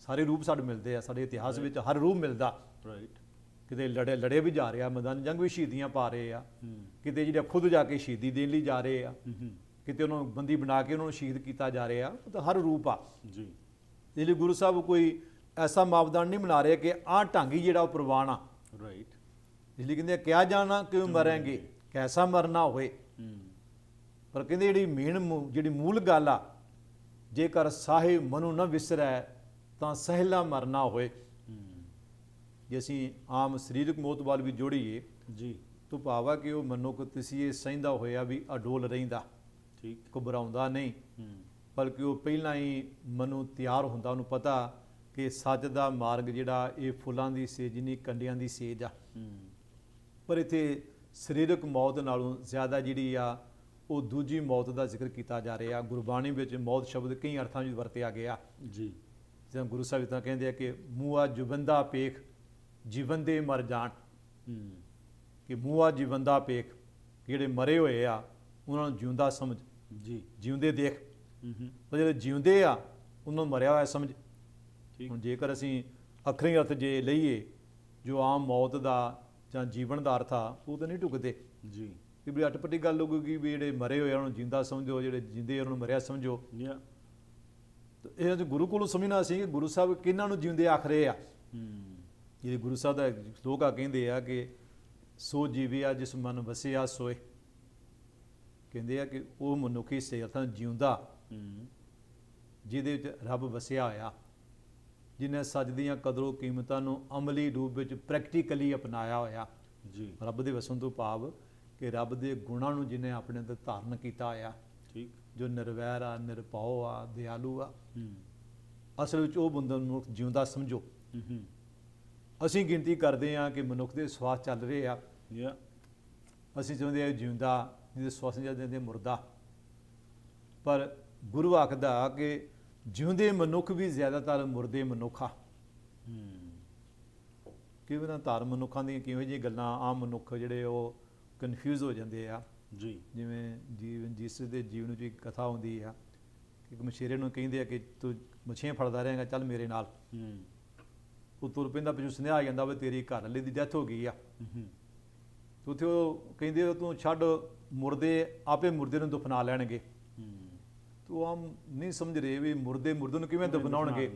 B: ਸਾਰੇ ਰੂਪ ਸਾਡੇ ਮਿਲਦੇ ਆ ਸਾਡੇ ਇਤਿਹਾਸ ਵਿੱਚ ਹਰ ਰੂਪ ਮਿਲਦਾ।
A: ਰਾਈਟ
B: ਕਿਤੇ ਲੜੇ ਲੜੇ ਵੀ ਜਾ ਰਿਹਾ ਮੈਦਾਨ ਜੰਗ ਵੀ ਸ਼ਹੀਦੀਆਂ ਪਾ ਰਹੇ ਆ। ਕਿਤੇ ਜਿਹੜੇ ਖੁਦ ਜਾ ਕੇ ਸ਼ਹੀਦੀ ਦੇਣ ਲਈ ਜਾ ਰਹੇ ਆ। ਕਿਤੇ ਉਹਨਾਂ ਨੂੰ ਬੰਦੀ ਬਣਾ ਕੇ ਉਹਨਾਂ ਨੂੰ ਸ਼ਹੀਦ ਕੀਤਾ ਜਾ ਰਿਹਾ ਤਾਂ ਹਰ ਰੂਪ ਆ।
A: ਜੀ।
B: ਇਸ ਲਈ ਗੁਰੂ ਸਾਹਿਬ ਕੋਈ ਐਸਾ ਮਾਪਦੰਡ ਨਹੀਂ ਬਣਾ ਰਹੇ ਕਿ ਆਹ ਢੰਗ ਜਿਹੜਾ ਉਹ ਪ੍ਰਵਾਨ ਆ।
A: ਰਾਈਟ
B: ਇਸ ਲਈ ਕਹਿੰਦੇ ਕਿਆ ਜਾਣਾ ਕਿਉਂ ਮਰਾਂਗੇ ਕੈਸਾ ਮਰਨਾ ਹੋਏ ਪਰ ਕਹਿੰਦੇ ਜਿਹੜੀ ਮੇਨ ਜਿਹੜੀ ਮੂਲ ਗੱਲ ਆ ਜੇਕਰ ਸਾਹੇ ਮਨੁ ਨਾ ਵਿਸਰੈ ਤਾਂ ਸਹਿਲਾ ਮਰਨਾ ਹੋਏ ਜੇ ਅਸੀਂ ਆਮ ਸਰੀਰਕ ਮੌਤ ਵੱਲ ਵੀ ਜੋੜੀਏ
A: ਜੀ।
B: ਤਾਂ ਭਾਵਾ ਕਿ ਉਹ ਮਨੁੱਖ ਤਸੀਏ ਸਹਿੰਦਾ ਹੋਇਆ ਵੀ ਅਡੋਲ ਰਹਿੰਦਾ।
A: ਠੀਕ।
B: ਘਬਰਾਉਂਦਾ ਨਹੀਂ। ਬਲਕਿ ਉਹ ਪਹਿਲਾਂ ਹੀ ਮਨੂ ਤਿਆਰ ਹੁੰਦਾ ਉਹਨੂੰ ਪਤਾ ਕਿ ਸੱਚ ਦਾ ਮਾਰਗ ਜਿਹੜਾ ਇਹ ਫੁੱਲਾਂ ਦੀ ਸੇਜ ਨਹੀਂ ਕੰਡਿਆਂ ਦੀ ਸੇਜ ਆ। ਪਰ ਇੱਥੇ ਸਰੀਰਕ ਮੌਤ ਨਾਲੋਂ ਜ਼ਿਆਦਾ ਜਿਹੜੀ ਆ ਉਹ ਦੂਜੀ ਮੌਤ ਦਾ ਜ਼ਿਕਰ ਕੀਤਾ ਜਾ ਰਿਹਾ। ਗੁਰਬਾਣੀ ਵਿੱਚ ਮੌਤ ਸ਼ਬਦ ਕਈ ਅਰਥਾਂ ਵਿੱਚ ਵਰਤਿਆ ਗਿਆ।
A: ਜੀ।
B: ਜਿਵੇਂ ਗੁਰੂ ਸਾਹਿਬ ਤਾਂ ਕਹਿੰਦੇ ਆ ਕਿ ਮੂਆ ਜੁਬੰਦਾ ਪੇਖ ਜੀਵਨ ਦੇ ਮਰ ਜਾਣ। ਕਿ ਮੂਆ ਜੀਵੰਦਾ ਪੇਖ ਜਿਹੜੇ ਮਰੇ ਹੋਏ ਆ ਉਹਨਾਂ ਨੂੰ ਜਿਉਂਦਾ ਸਮਝ।
A: ਜੀ।
B: ਜਿਉਂਦੇ ਦੇਖ।
A: ਹੂੰ ਹੂੰ।
B: ਉਹ ਜਿਹੜੇ ਜਿਉਂਦੇ ਆ ਉਹਨਾਂ ਨੂੰ ਮਰਿਆ ਹੋਇਆ ਸਮਝ।
A: ਠੀਕ।
B: ਹੁਣ ਜੇਕਰ ਅਸੀਂ ਅਖਰੀ ਅਰਥ ਜੇ ਲਈਏ ਜੋ ਆਮ ਮੌਤ ਦਾ ਜਾਂ ਜੀਵਨ ਦਾ ਅਰਥ ਆ ਉਹ ਤਾਂ ਨਹੀਂ ਢੁਕਦੇ।
A: ਜੀ।
B: ਕਿ ਵੀ ਅਟਪਟੀ ਗੱਲ ਲੱਗੂਗੀ ਵੀ ਜਿਹੜੇ ਮਰੇ ਹੋਏ ਆ ਉਹਨਾਂ ਨੂੰ ਜਿੰਦਾ ਸਮਝੋ ਜਿਹੜੇ ਜਿੰਦੇ ਆ ਉਹਨਾਂ ਨੂੰ ਮਰਿਆ ਸਮਝੋ। ਤੇ ਇਹ ਜੋ ਗੁਰੂ ਕੋਲੋਂ ਸਮਝਣਾ ਸੀ ਕਿ ਗੁਰੂ ਸਾਹਿਬ ਕਿਹਨਾਂ ਨੂੰ ਜਿਉਂਦੇ ਆਖ ਰਹੇ ਆ?
A: ਹੂੰ।
B: ਜਿਹੜੇ ਗੁਰੂ ਸਾਹਿਬ ਦਾ ਸ਼ਲੋਕ ਆ ਕਹਿੰਦੇ ਆ ਕਿ ਸੋ ਜੀਵਿਆ ਜਿਸ ਮਨ ਵਸਿਆ ਸੋਏ। ਕਹਿੰਦੇ ਆ ਕਿ ਉਹ ਮਨੁੱਖੀ ਸੇ ਅਰਥਾਂ ਜਿਉਂਦਾ। ਜਿਹਦੇ ਵਿੱਚ ਰੱਬ ਵਸਿਆ ਹੋਇਆ। ਜਿਨੇ ਸੱਚ ਦੀਆਂ ਕਦਰੋ ਕੀਮਤਾਂ ਨੂੰ ਅਮਲੀ ਰੂਪ ਵਿੱਚ ਪ੍ਰੈਕਟੀਕਲੀ ਅਪਣਾਇਆ ਹੋਇਆ।
A: ਜੀ।
B: ਰੱਬ ਦੇ ਵਸਣ ਤੋਂ ਭਾਵ ਕਿ ਰੱਬ ਦੇ ਗੁਣਾਂ ਨੂੰ ਜਿਨੇ ਆਪਣੇ ਅੰਦਰ ਧਾਰਨ ਕੀਤਾ ਹੋਇਆ।
A: ਠੀਕ।
B: ਜੋ ਨਿਰਵੈਰ ਆ ਨਿਰਭਉ ਆ ਦਿਆਲੂ ਆ। ਅਸਲ ਵਿੱਚ ਉਹ ਬੰਦਾ ਨੂੰ ਜਿਉਂਦਾ ਸਮਝੋ। ਅਸੀਂ ਗਿਣਤੀ ਕਰਦੇ ਹਾਂ ਕਿ ਮਨੁੱਖ ਦੇ ਸਵਾਸ ਚੱਲ ਰਹੇ ਆ। ਅਸੀਂ ਚਾਹੁੰਦੇ ਆ ਜਿਉਂਦਾ ਜਿਹਦੇ ਸਵਾਸ ਜਾਂਦੇ ਨੇ ਮੁਰਦਾ। ਪਰ ਗੁਰੂ ਆਖਦਾ ਕਿ ਜਿਉਂਦੇ ਮਨੁੱਖ ਵੀ ਜ਼ਿਆਦਾਤਰ ਮੁਰਦੇ ਮਨੁੱਖ। ਕਿਵੇਂ ਨਾ ਧਾਰ ਮਨੁੱਖਾਂ ਦੀਆਂ ਕਿਵੇਂ ਜਿਹੀਆਂ ਗੱਲਾਂ ਆਮ ਮਨੁੱਖ ਜਿਹੜੇ ਉਹ ਕਨਫਿਊਜ਼ ਹੋ ਜਾਂਦੇ ਆ।
A: ਜੀ।
B: ਜਿਵੇਂ ਜੀਵਨ ਜਿਸ ਦੇ ਜੀਵਨ ਵਿੱਚ ਇੱਕ ਕਥਾ ਹੁੰਦੀ ਆ ਕਿ ਇੱਕ ਮਛੇਰੇ ਨੂੰ ਕਹਿੰਦੇ ਆ ਕਿ ਤੂੰ ਮੱਛੀਆਂ ਫੜਦਾ ਰਹੇਗਾ ਚੱਲ ਮੇਰੇ ਨਾਲ।
A: ਹੂੰ।
B: ਉਹ ਤੁਰ ਪੈਂਦਾ ਪਿਛੂ ਸੁਨੇਹਾ ਆ ਜਾਂਦਾ ਵੀ ਤੇਰੀ ਘਰ ਵਾਲੀ ਦੀ ਡੈਥ ਹੋ ਗਈ ਆ।
A: ਹੂੰ।
B: ਤੇ ਉੱਥੇ ਉਹ ਕਹਿੰਦੇ ਤੂੰ ਛੱਡ ਮੁਰਦੇ ਆਪੇ ਮੁਰਦੇ ਨੂੰ ਦਫਨਾ ਲੈਣਗੇ। ਤੂੰ ਆਮ ਨਹੀਂ ਸਮਝ ਰਹੇ ਵੀ ਮੁਰਦੇ ਮੁਰਦੇ ਨੂੰ ਕਿਵੇਂ ਦਫਨਾਉਣਗੇ।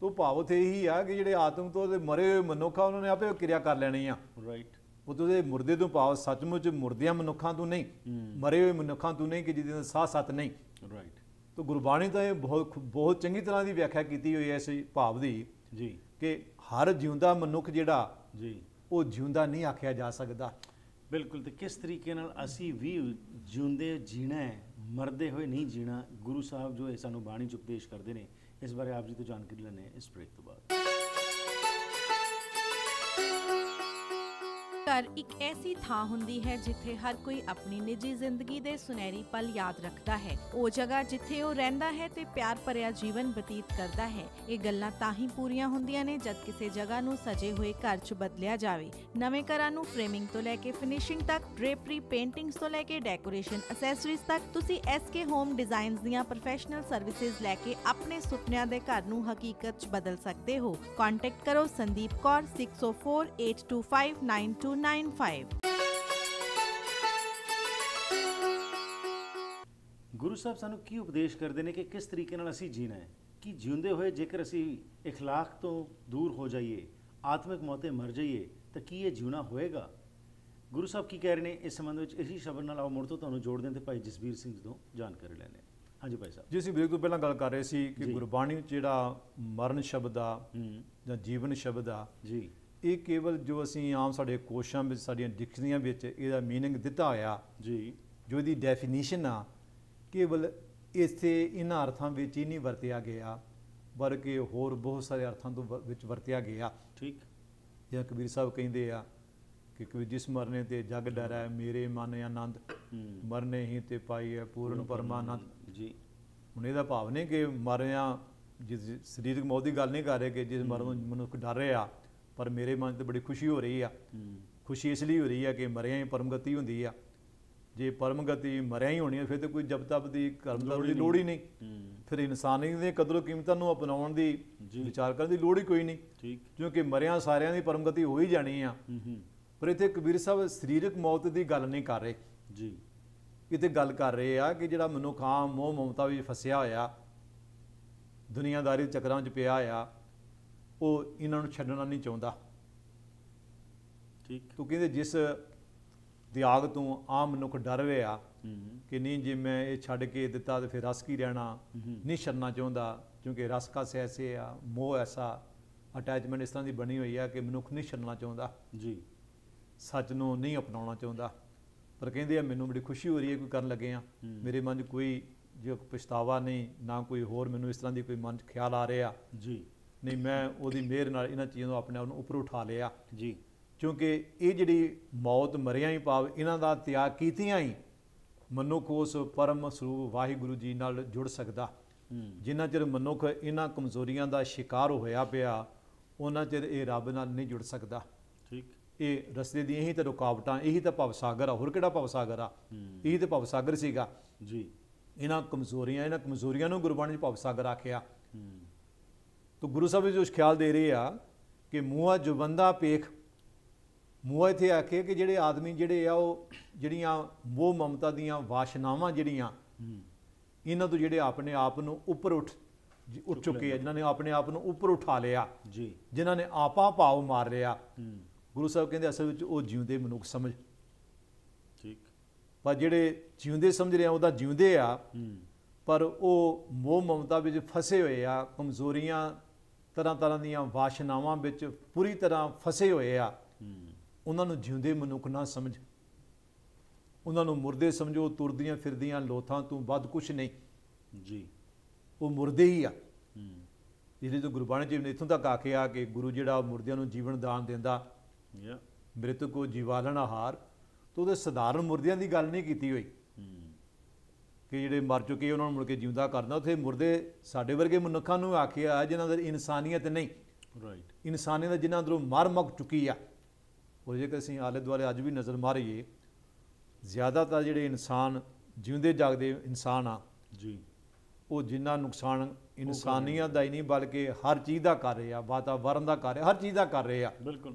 B: ਤੋ ਭਾਵ ਉੱਥੇ ਇਹੀ ਆ ਕਿ ਜਿਹੜੇ ਆਤਮ ਤੋਂ ਦੇ ਮਰੇ ਹੋਏ ਮਨੁੱਖ ਉਹਨਾਂ ਨੇ ਆਪੇ ਕਿਰਿਆ ਕਰ ਲੈਣੀ ਆ।
A: ਰਾਈਟ
B: ਉਹ ਤੋਂ ਦੇ ਮੁਰਦੇ ਤੋਂ ਭਾਵ ਸੱਚਮੁੱਚ ਮੁਰਦਿਆਂ ਮਨੁੱਖਾਂ ਤੋਂ ਨਹੀਂ ਮਰੇ ਹੋਏ ਮਨੁੱਖਾਂ ਤੋਂ ਨਹੀਂ ਕਿ ਜਿਹਦੇ ਦਾ ਸਾਹ ਸੱਤ ਨਹੀਂ।
A: ਰਾਈਟ
B: ਤੋ ਗੁਰਬਾਣੀ ਤਾਂ ਇਹ ਬਹੁਤ ਬਹੁਤ ਚੰਗੀ ਤਰ੍ਹਾਂ ਦੀ ਵਿਆਖਿਆ ਕੀਤੀ ਹੋਈ ਹੈ ਇਸ ਭਾਵ ਦੀ
A: ਜੀ।
B: ਕਿ ਹਰ ਜਿਉਂਦਾ ਮਨੁੱਖ ਜਿਹੜਾ
A: ਜੀ।
B: ਉਹ ਜਿਉਂਦਾ ਨਹੀਂ ਆਖਿਆ ਜਾ ਸਕਦਾ।
A: ਬਿਲਕੁਲ, ਤੇ ਕਿਸ ਤਰੀਕੇ ਨਾਲ ਅਸੀਂ ਵੀ ਜਿਉਂਦੇ ਜੀਣਾ ਹੈ, ਮਰਦੇ ਹੋਏ ਨਹੀਂ ਜੀਣਾ, ਗੁਰੂ ਸਾਹਿਬ ਜੋ ਇਹ ਸਾਨੂੰ ਬਾਣੀ ਚ ਉਪਦੇਸ਼ ਕਰਦੇ ਨੇ, ਇਸ ਬਾਰੇ ਆਪ ਜੀ ਤੋਂ ਜਾਣਕਾਰੀ ਲੈਣੇ ਹੈ ਇਸ ਬ੍ਰੇਕ ਤੋਂ ਬਾਅਦ।
C: ਘਰ ਇੱਕ ਐਸੀ ਥਾਂ ਹੁੰਦੀ ਹੈ ਜਿੱਥੇ ਹਰ ਕੋਈ ਆਪਣੀ ਨਿੱਜੀ ਜ਼ਿੰਦਗੀ ਦੇ ਸੁਨਹਿਰੀ ਪਲ ਯਾਦ ਰੱਖਦਾ ਹੈ। ਉਹ ਜਗ੍ਹਾ ਜਿੱਥੇ ਉਹ ਰਹਿੰਦਾ ਹੈ ਤੇ ਪਿਆਰ ਭਰਿਆ ਜੀਵਨ ਬਤੀਤ ਕਰਦਾ ਹੈ। ਇਹ ਗੱਲਾਂ ਤਾਂ ਹੀ ਪੂਰੀਆਂ ਹੁੰਦੀਆਂ ਨੇ ਜਦ ਕਿਸੇ ਜਗ੍ਹਾ ਨੂੰ ਸਜੇ ਹੋਏ ਘਰ 'ਚ ਬਦਲਿਆ ਜਾਵੇ। ਨਵੇਂ ਘਰਾਂ ਨੂੰ ਫਰੇਮਿੰਗ ਤੋਂ ਲੈ ਕੇ ਫਿਨਿਸ਼ਿੰਗ ਤੱਕ, ਡ੍ਰੇਪਰੀ ਪੇਂਟਿੰਗਸ ਤੋਂ ਲੈ ਕੇ ਡੈਕੋਰੇਸ਼ਨ ਅਸੈਸਰੀਜ਼ ਤੱਕ, ਤੁਸੀਂ SK ਹੋਮ ਡਿਜ਼ਾਈਨਸ ਦੀਆਂ ਪ੍ਰੋਫੈਸ਼ਨਲ ਸਰਵਿਸਿਜ਼ ਲੈ ਕੇ ਆਪਣੇ ਸੁਪਨਿਆਂ ਦੇ ਘਰ ਨੂੰ ਹਕੀਕਤ 'ਚ ਬਦਲ ਸਕਦੇ ਹੋ। ਕੰਟੈਕਟ ਕਰੋ ਸੰਦੀਪ ਕੌਰ 6048259295
A: ਗੁਰੂ ਸਾਹਿਬ ਸਾਨੂੰ ਕੀ ਉਪਦੇਸ਼ ਕਰਦੇ ਨੇ ਕਿ ਕਿਸ ਤਰੀਕੇ ਨਾਲ ਅਸੀਂ ਜੀਣਾ ਹੈ ਕਿ ਜਿਉਂਦੇ ਹੋਏ ਜੇਕਰ ਅਸੀਂ اخلاق ਤੋਂ ਦੂਰ ਹੋ ਜਾਈਏ ਆਤਮਿਕ ਮੌਤੇ ਮਰ ਜਾਈਏ ਤਾਂ ਕੀ ਇਹ ਜਿਉਣਾ ਹੋਏਗਾ ਗੁਰੂ ਸਾਹਿਬ ਕੀ ਕਹਿ ਰਹੇ ਨੇ ਇਸ ਸੰਬੰਧ ਵਿੱਚ ਇਸੇ ਸ਼ਬਦ ਨਾਲ ਆਓ ਮੁੜ ਤੋਂ ਤੁਹਾਨੂੰ ਜੋੜਦੇ ਹਾਂ ਤੇ ਭਾਈ ਜਸਵੀਰ ਸਿੰਘ ਜੀ ਤੋਂ ਜਾਣਕਾਰੀ ਲੈਣੇ ਹਾਂਜੀ ਭਾਈ ਸਾਹਿਬ
B: ਜੇ ਅਸੀਂ ਬ੍ਰੇਕ ਤੋਂ ਪਹਿਲਾਂ ਗੱਲ ਕਰ ਰਹੇ ਸੀ ਕਿ
A: ਜੀ।
B: ਗੁਰਬਾਣੀ ਵਿੱਚ ਜਿਹੜਾ ਮਰਨ ਸ਼ਬਦ ਆ
A: ਹੂੰ
B: ਜਾਂ ਜੀਵਨ ਸ਼ਬਦ ਆ
A: ਜੀ
B: ਇਹ ਕੇਵਲ ਜੋ ਅਸੀਂ ਆਮ ਸਾਡੇ ਕੋਸ਼ਾਂ ਵਿੱਚ ਸਾਡੀਆਂ ਡਿਕਸ਼ਨਰੀਆਂ ਵਿੱਚ ਇਹਦਾ मीनिंग ਦਿੱਤਾ ਹੋਇਆ
A: ਜੀ
B: ਜੋ ਇਹਦੀ ਡੈਫੀਨੀਸ਼ਨ ਆ ਕੇਵਲ ਇਸੇ ਇਹਨਾਂ ਅਰਥਾਂ ਵਿੱਚ ਹੀ ਨਹੀਂ ਵਰਤਿਆ ਗਿਆ ਬਲਕਿ ਹੋਰ ਬਹੁਤ ਸਾਰੇ ਅਰਥਾਂ ਤੋਂ ਵ- ਵਿੱਚ ਵਰਤਿਆ ਗਿਆ
A: ਠੀਕ
B: ਜਿਵੇਂ ਕਬੀਰ ਸਾਹਿਬ ਕਹਿੰਦੇ ਆ ਕਿ ਕਬੀਰ ਜਿਸ ਮਰਨੇ ਤੇ ਜਗ ਡਰੈ ਮੇਰੇ ਮਨ ਆਨੰਦ
A: ਹੂੰ
B: ਮਰਨੇ ਹੀ ਤੇ ਪਾਈਐ ਪੂਰਨ ਪਰਮਾਨੰਦ
A: ਜੀ
B: ਹੁਣ ਇਹਦਾ ਭਾਵ ਨਹੀਂ ਕਿ ਮਰਿਆ ਜਿਸ ਸਰੀਰਕ ਮੌਤ ਦੀ ਗੱਲ ਨਹੀਂ ਕਰ ਰਹੇ ਕਿ ਜਿਸ ਮਰਨ ਨੂੰ ਮਨੁੱਖ ਡਰ ਰਿਹਾ ਪਰ ਮੇਰੇ ਮਨ 'ਚ ਤੇ ਬੜੀ ਖੁਸ਼ੀ ਹੋ ਰਹੀ ਆ। ਖੁਸ਼ੀ ਇਸ ਲਈ ਹੋ ਰਹੀ ਆ ਕਿ ਮਰਿਆ ਹੀ ਪਰਮ ਗਤੀ ਹੁੰਦੀ ਆ। ਜੇ ਪਰਮ ਗਤੀ ਮਰਿਆ ਹੀ ਹੋਣੀ ਆ ਫਿਰ ਤੇ ਕੋਈ ਜਪ ਤਪ ਦੀ ਕਰਮ ਕਰਨ ਦੀ ਲੋੜ ਹੀ ਨਹੀਂ। ਫਿਰ ਇਨਸਾਨੀ ਦੇ ਕਦਰੋ ਕੀਮਤਾਂ ਨੂੰ ਅਪਣਾਉਣ ਦੀ। ਵਿਚਾਰ ਕਰਨ ਦੀ ਲੋੜ ਹੀ ਕੋਈ ਨਹੀਂ। ਕਿਉਂਕਿ ਮਰਿਆ ਸਾਰਿਆਂ ਦੀ ਪਰਮ ਗਤੀ ਹੋ ਹੀ ਜਾਣੀ ਆ। ਪਰ ਇੱਥੇ ਕਬੀਰ ਸਾਹਿਬ ਸਰੀਰਕ ਮੌਤ ਦੀ ਗੱਲ ਨਹੀਂ ਕਰ ਰਹੇ।
A: ਜੀ।
B: ਇੱਥੇ ਗੱਲ ਕਰ ਰਹੇ ਆ ਕਿ ਜਿਹੜਾ ਮਨੁੱਖ ਆਮ ਮੋਹ ਮਮਤਾ ਵਿੱਚ ਫਸਿਆ ਹੋਇਆ ਦੁਨੀਆਦਾਰੀ ਦੇ ਚੱਕਰਾਂ 'ਚ ਪਿਆ ਆ ਉਹ ਇਹਨਾਂ ਨੂੰ ਛੱਡਣਾ ਨਹੀਂ ਚਾਹੁੰਦਾ।
A: ਠੀਕ।
B: ਤੂੰ ਕਹਿੰਦੇ ਜਿਸ ਦਿਆਗ ਤੋਂ ਆਮ ਮਨੁੱਖ ਡਰ ਰਿਹਾ ਕਿ ਨਹੀਂ ਜੇ ਮੈਂ ਇਹ ਛੱਡ ਕੇ ਦਿੱਤਾ ਤੇ ਫਿਰ ਰਸ ਕੀ ਰਹਿਣਾ? ਨਹੀਂ ਛੱਡਣਾ ਚਾਹੁੰਦਾ ਕਿਉਂਕਿ ਰਸ ਕਾ ਐਸੇ ਆ ਮੋਹ ਐਸਾ ਅਟੈਚਮੈਂਟ ਇਸ ਤਰ੍ਹਾਂ ਦੀ ਬਣੀ ਹੋਈ ਆ ਕਿ ਮਨੁੱਖ ਨਹੀਂ ਛੱਡਣਾ ਚਾਹੁੰਦਾ।
A: ਜੀ।
B: ਸੱਚ ਨੂੰ ਨਹੀਂ ਅਪਣਾਉਣਾ ਚਾਹੁੰਦਾ। ਪਰ ਕਹਿੰਦੇ ਆ ਮੈਨੂੰ ਬੜੀ ਖੁਸ਼ੀ ਹੋ ਰਹੀ ਹੈ ਕੋਈ ਕਰਨ ਲੱਗੇ ਆ। ਮੇਰੇ ਮਨ 'ਚ ਕੋਈ ਜੋ ਪਛਤਾਵਾ ਨਹੀਂ ਨਾ ਕੋਈ ਹੋਰ ਮੈਨੂੰ ਇਸ ਤਰ੍ਹਾਂ ਦੀ ਕੋਈ ਮਨ 'ਚ ਖਿਆਲ ਆ ਰਿਹਾ।
A: ਜੀ।
B: ਨਹੀਂ ਮੈਂ ਉਹਦੀ ਮਿਹਰ ਨਾਲ ਇਹਨਾਂ ਚੀਜ਼ਾਂ ਨੂੰ ਆਪਣੇ ਆਪ ਨੂੰ ਉੱਪਰ ਉਠਾ ਲਿਆ।
A: ਜੀ।
B: ਕਿਉਂਕਿ ਇਹ ਜਿਹੜੀ ਮੌਤ ਮਰਿਆ ਹੀ ਪਾਵ ਇਹਨਾਂ ਦਾ ਤਿਆਗ ਕੀਤੀਆਂ ਹੀ ਮਨੁੱਖ ਉਸ ਪਰਮ ਸਰੂਪ ਵਾਹਿਗੁਰੂ ਜੀ ਨਾਲ ਜੁੜ ਸਕਦਾ।
A: ਹੂੰ।
B: ਜਿੰਨਾ ਚਿਰ ਮਨੁੱਖ ਇਹਨਾਂ ਕਮਜ਼ੋਰੀਆਂ ਦਾ ਸ਼ਿਕਾਰ ਹੋਇਆ ਪਿਆ ਉਹਨਾਂ ਚਿਰ ਇਹ ਰੱਬ ਨਾਲ ਨਹੀਂ ਜੁੜ ਸਕਦਾ।
A: ਠੀਕ।
B: ਇਹ ਰਸਤੇ ਦੀਆਂ ਇਹੀ ਤਾਂ ਰੁਕਾਵਟਾਂ ਇਹੀ ਤਾਂ ਭਵ ਸਾਗਰ ਆ। ਹੋਰ ਕਿਹੜਾ ਭਵ ਸਾਗਰ ਆ? ਇਹੀ ਤਾਂ ਭਵ ਸਾਗਰ ਸੀਗਾ।
A: ਜੀ।
B: ਇਹਨਾਂ ਕਮਜ਼ੋਰੀਆਂ ਇਹਨਾਂ ਕਮਜ਼ੋਰੀਆਂ ਨੂੰ ਗੁਰਬਾਣੀ 'ਚ ਭਵ ਸਾਗਰ ਆਖਿਆ। ਤਾਂ ਗੁਰੂ ਸਾਹਿਬ ਜੀ ਜੋ ਖਿਆਲ ਦੇ ਰਹੇ ਆ ਕਿ ਮੂਆ ਜੁਬੰਦਾ ਪੇਖ ਮੂਆ ਇੱਥੇ ਆਖੇ ਕਿ ਜਿਹੜੇ ਆਦਮੀ ਜਿਹੜੇ ਆ ਉਹ ਜਿਹੜੀਆਂ ਮੋਹ ਮਮਤਾ ਦੀਆਂ ਵਾਸ਼ਨਾਵਾਂ ਜਿਹੜੀਆਂ ਇਹਨਾਂ ਤੋਂ ਜਿਹੜੇ ਆਪਣੇ ਆਪ ਨੂੰ ਉੱਪਰ ਉੱਠ ਉੱਠ ਚੁੱਕੇ ਆ ਜਿਨ੍ਹਾਂ ਨੇ ਆਪਣੇ ਆਪ ਨੂੰ ਉੱਪਰ ਉਠਾ ਲਿਆ
A: ਜੀ।
B: ਜਿਨ੍ਹਾਂ ਨੇ ਆਪਾ ਭਾਵ ਮਾਰ ਲਿਆ। ਗੁਰੂ ਸਾਹਿਬ ਕਹਿੰਦੇ ਅਸਲ ਵਿੱਚ ਉਹ ਜਿਉਂਦੇ ਮਨੁੱਖ ਸਮਝ।
A: ਠੀਕ।
B: ਪਰ ਜਿਹੜੇ ਜਿਉਂਦੇ ਸਮਝ ਰਹੇ ਆ ਉਹਦਾ ਜਿਉਂਦੇ ਆ ਪਰ ਉਹ ਮੋਹ ਮਮਤਾ ਵਿੱਚ ਫਸੇ ਹੋਏ ਆ ਕਮਜ਼ੋਰੀਆਂ ਤਰ੍ਹਾਂ ਤਰ੍ਹਾਂ ਦੀਆਂ ਵਾਸ਼ਨਾਵਾਂ ਵਿੱਚ ਪੂਰੀ ਤਰ੍ਹਾਂ ਫਸੇ ਹੋਏ ਆ। ਉਹਨਾਂ ਨੂੰ ਜਿਉਂਦੇ ਮਨੁੱਖ ਨਾ ਸਮਝ। ਉਹਨਾਂ ਨੂੰ ਮੁਰਦੇ ਸਮਝੋ ਤੁਰਦੀਆਂ ਫਿਰਦੀਆਂ ਲੋਥਾਂ ਤੋਂ ਵੱਧ ਕੁਝ ਨਹੀਂ।
A: ਜੀ।
B: ਉਹ ਮੁਰਦੇ ਹੀ ਆ। ਲਈ ਤਾਂ ਗੁਰਬਾਣੀ ਜੀ ਨੇ ਇੱਥੋਂ ਤੱਕ ਆਖਿਆ ਕਿ ਗੁਰੂ ਜਿਹੜਾ ਮੁਰਦਿਆਂ ਨੂੰ ਜੀਵਨ ਦਾਨ ਦਿੰਦਾ। ਮ੍ਰਿਤਕ ਕੋ ਜੀਵਾਲਣ ਆਹਾਰ। ਤਾਂ ਉਹਦੇ ਸਧਾਰਨ ਮੁਰਦਿਆਂ ਦੀ ਗੱਲ ਨਹੀਂ ਕੀਤੀ ਹੋਈ। ਕਿ ਜਿਹੜੇ ਮਰ ਚੁੱਕੇ ਉਹਨਾਂ ਨੂੰ ਮੁੜ ਕੇ ਜਿਉਂਦਾ ਕਰਨਾ। ਉੱਥੇ ਮੁਰਦੇ ਸਾਡੇ ਵਰਗੇ ਮਨੁੱਖਾਂ ਨੂੰ ਆਖਿਆ ਜਿਨ੍ਹਾਂ ਦਾ ਇਨਸਾਨੀਅਤ ਨਹੀਂ।
A: ਰਾਈਟ
B: ਇਨਸਾਨੀਅਤ ਦਾ ਜਿਨ੍ਹਾਂ ਅੰਦਰੋਂ ਮਰ ਮੁੱਕ ਚੁੱਕੀ ਆ। ਉਹ ਜੇਕਰ ਅਸੀਂ ਆਲੇ ਦੁਆਲੇ ਅੱਜ ਵੀ ਨਜ਼ਰ ਮਾਰੀਏ ਜ਼ਿਆਦਾਤਰ ਜਿਹੜੇ ਇਨਸਾਨ ਜਿਉਂਦੇ ਜਾਗਦੇ ਇਨਸਾਨ ਆ
A: ਜੀ।
B: ਉਹ ਜਿੰਨਾ ਨੁਕਸਾਨ ਇਨਸਾਨੀਅਤ ਦਾ ਹੀ ਨਹੀਂ ਬਲਕਿ ਹਰ ਚੀਜ਼ ਦਾ ਕਰ ਰਹੇ ਆ ਵਾਤਾਵਰਨ ਦਾ ਕਰ ਰਹੇ ਹਰ ਚੀਜ਼ ਦਾ ਕਰ ਰਹੇ ਆ।
A: ਬਿਲਕੁਲ।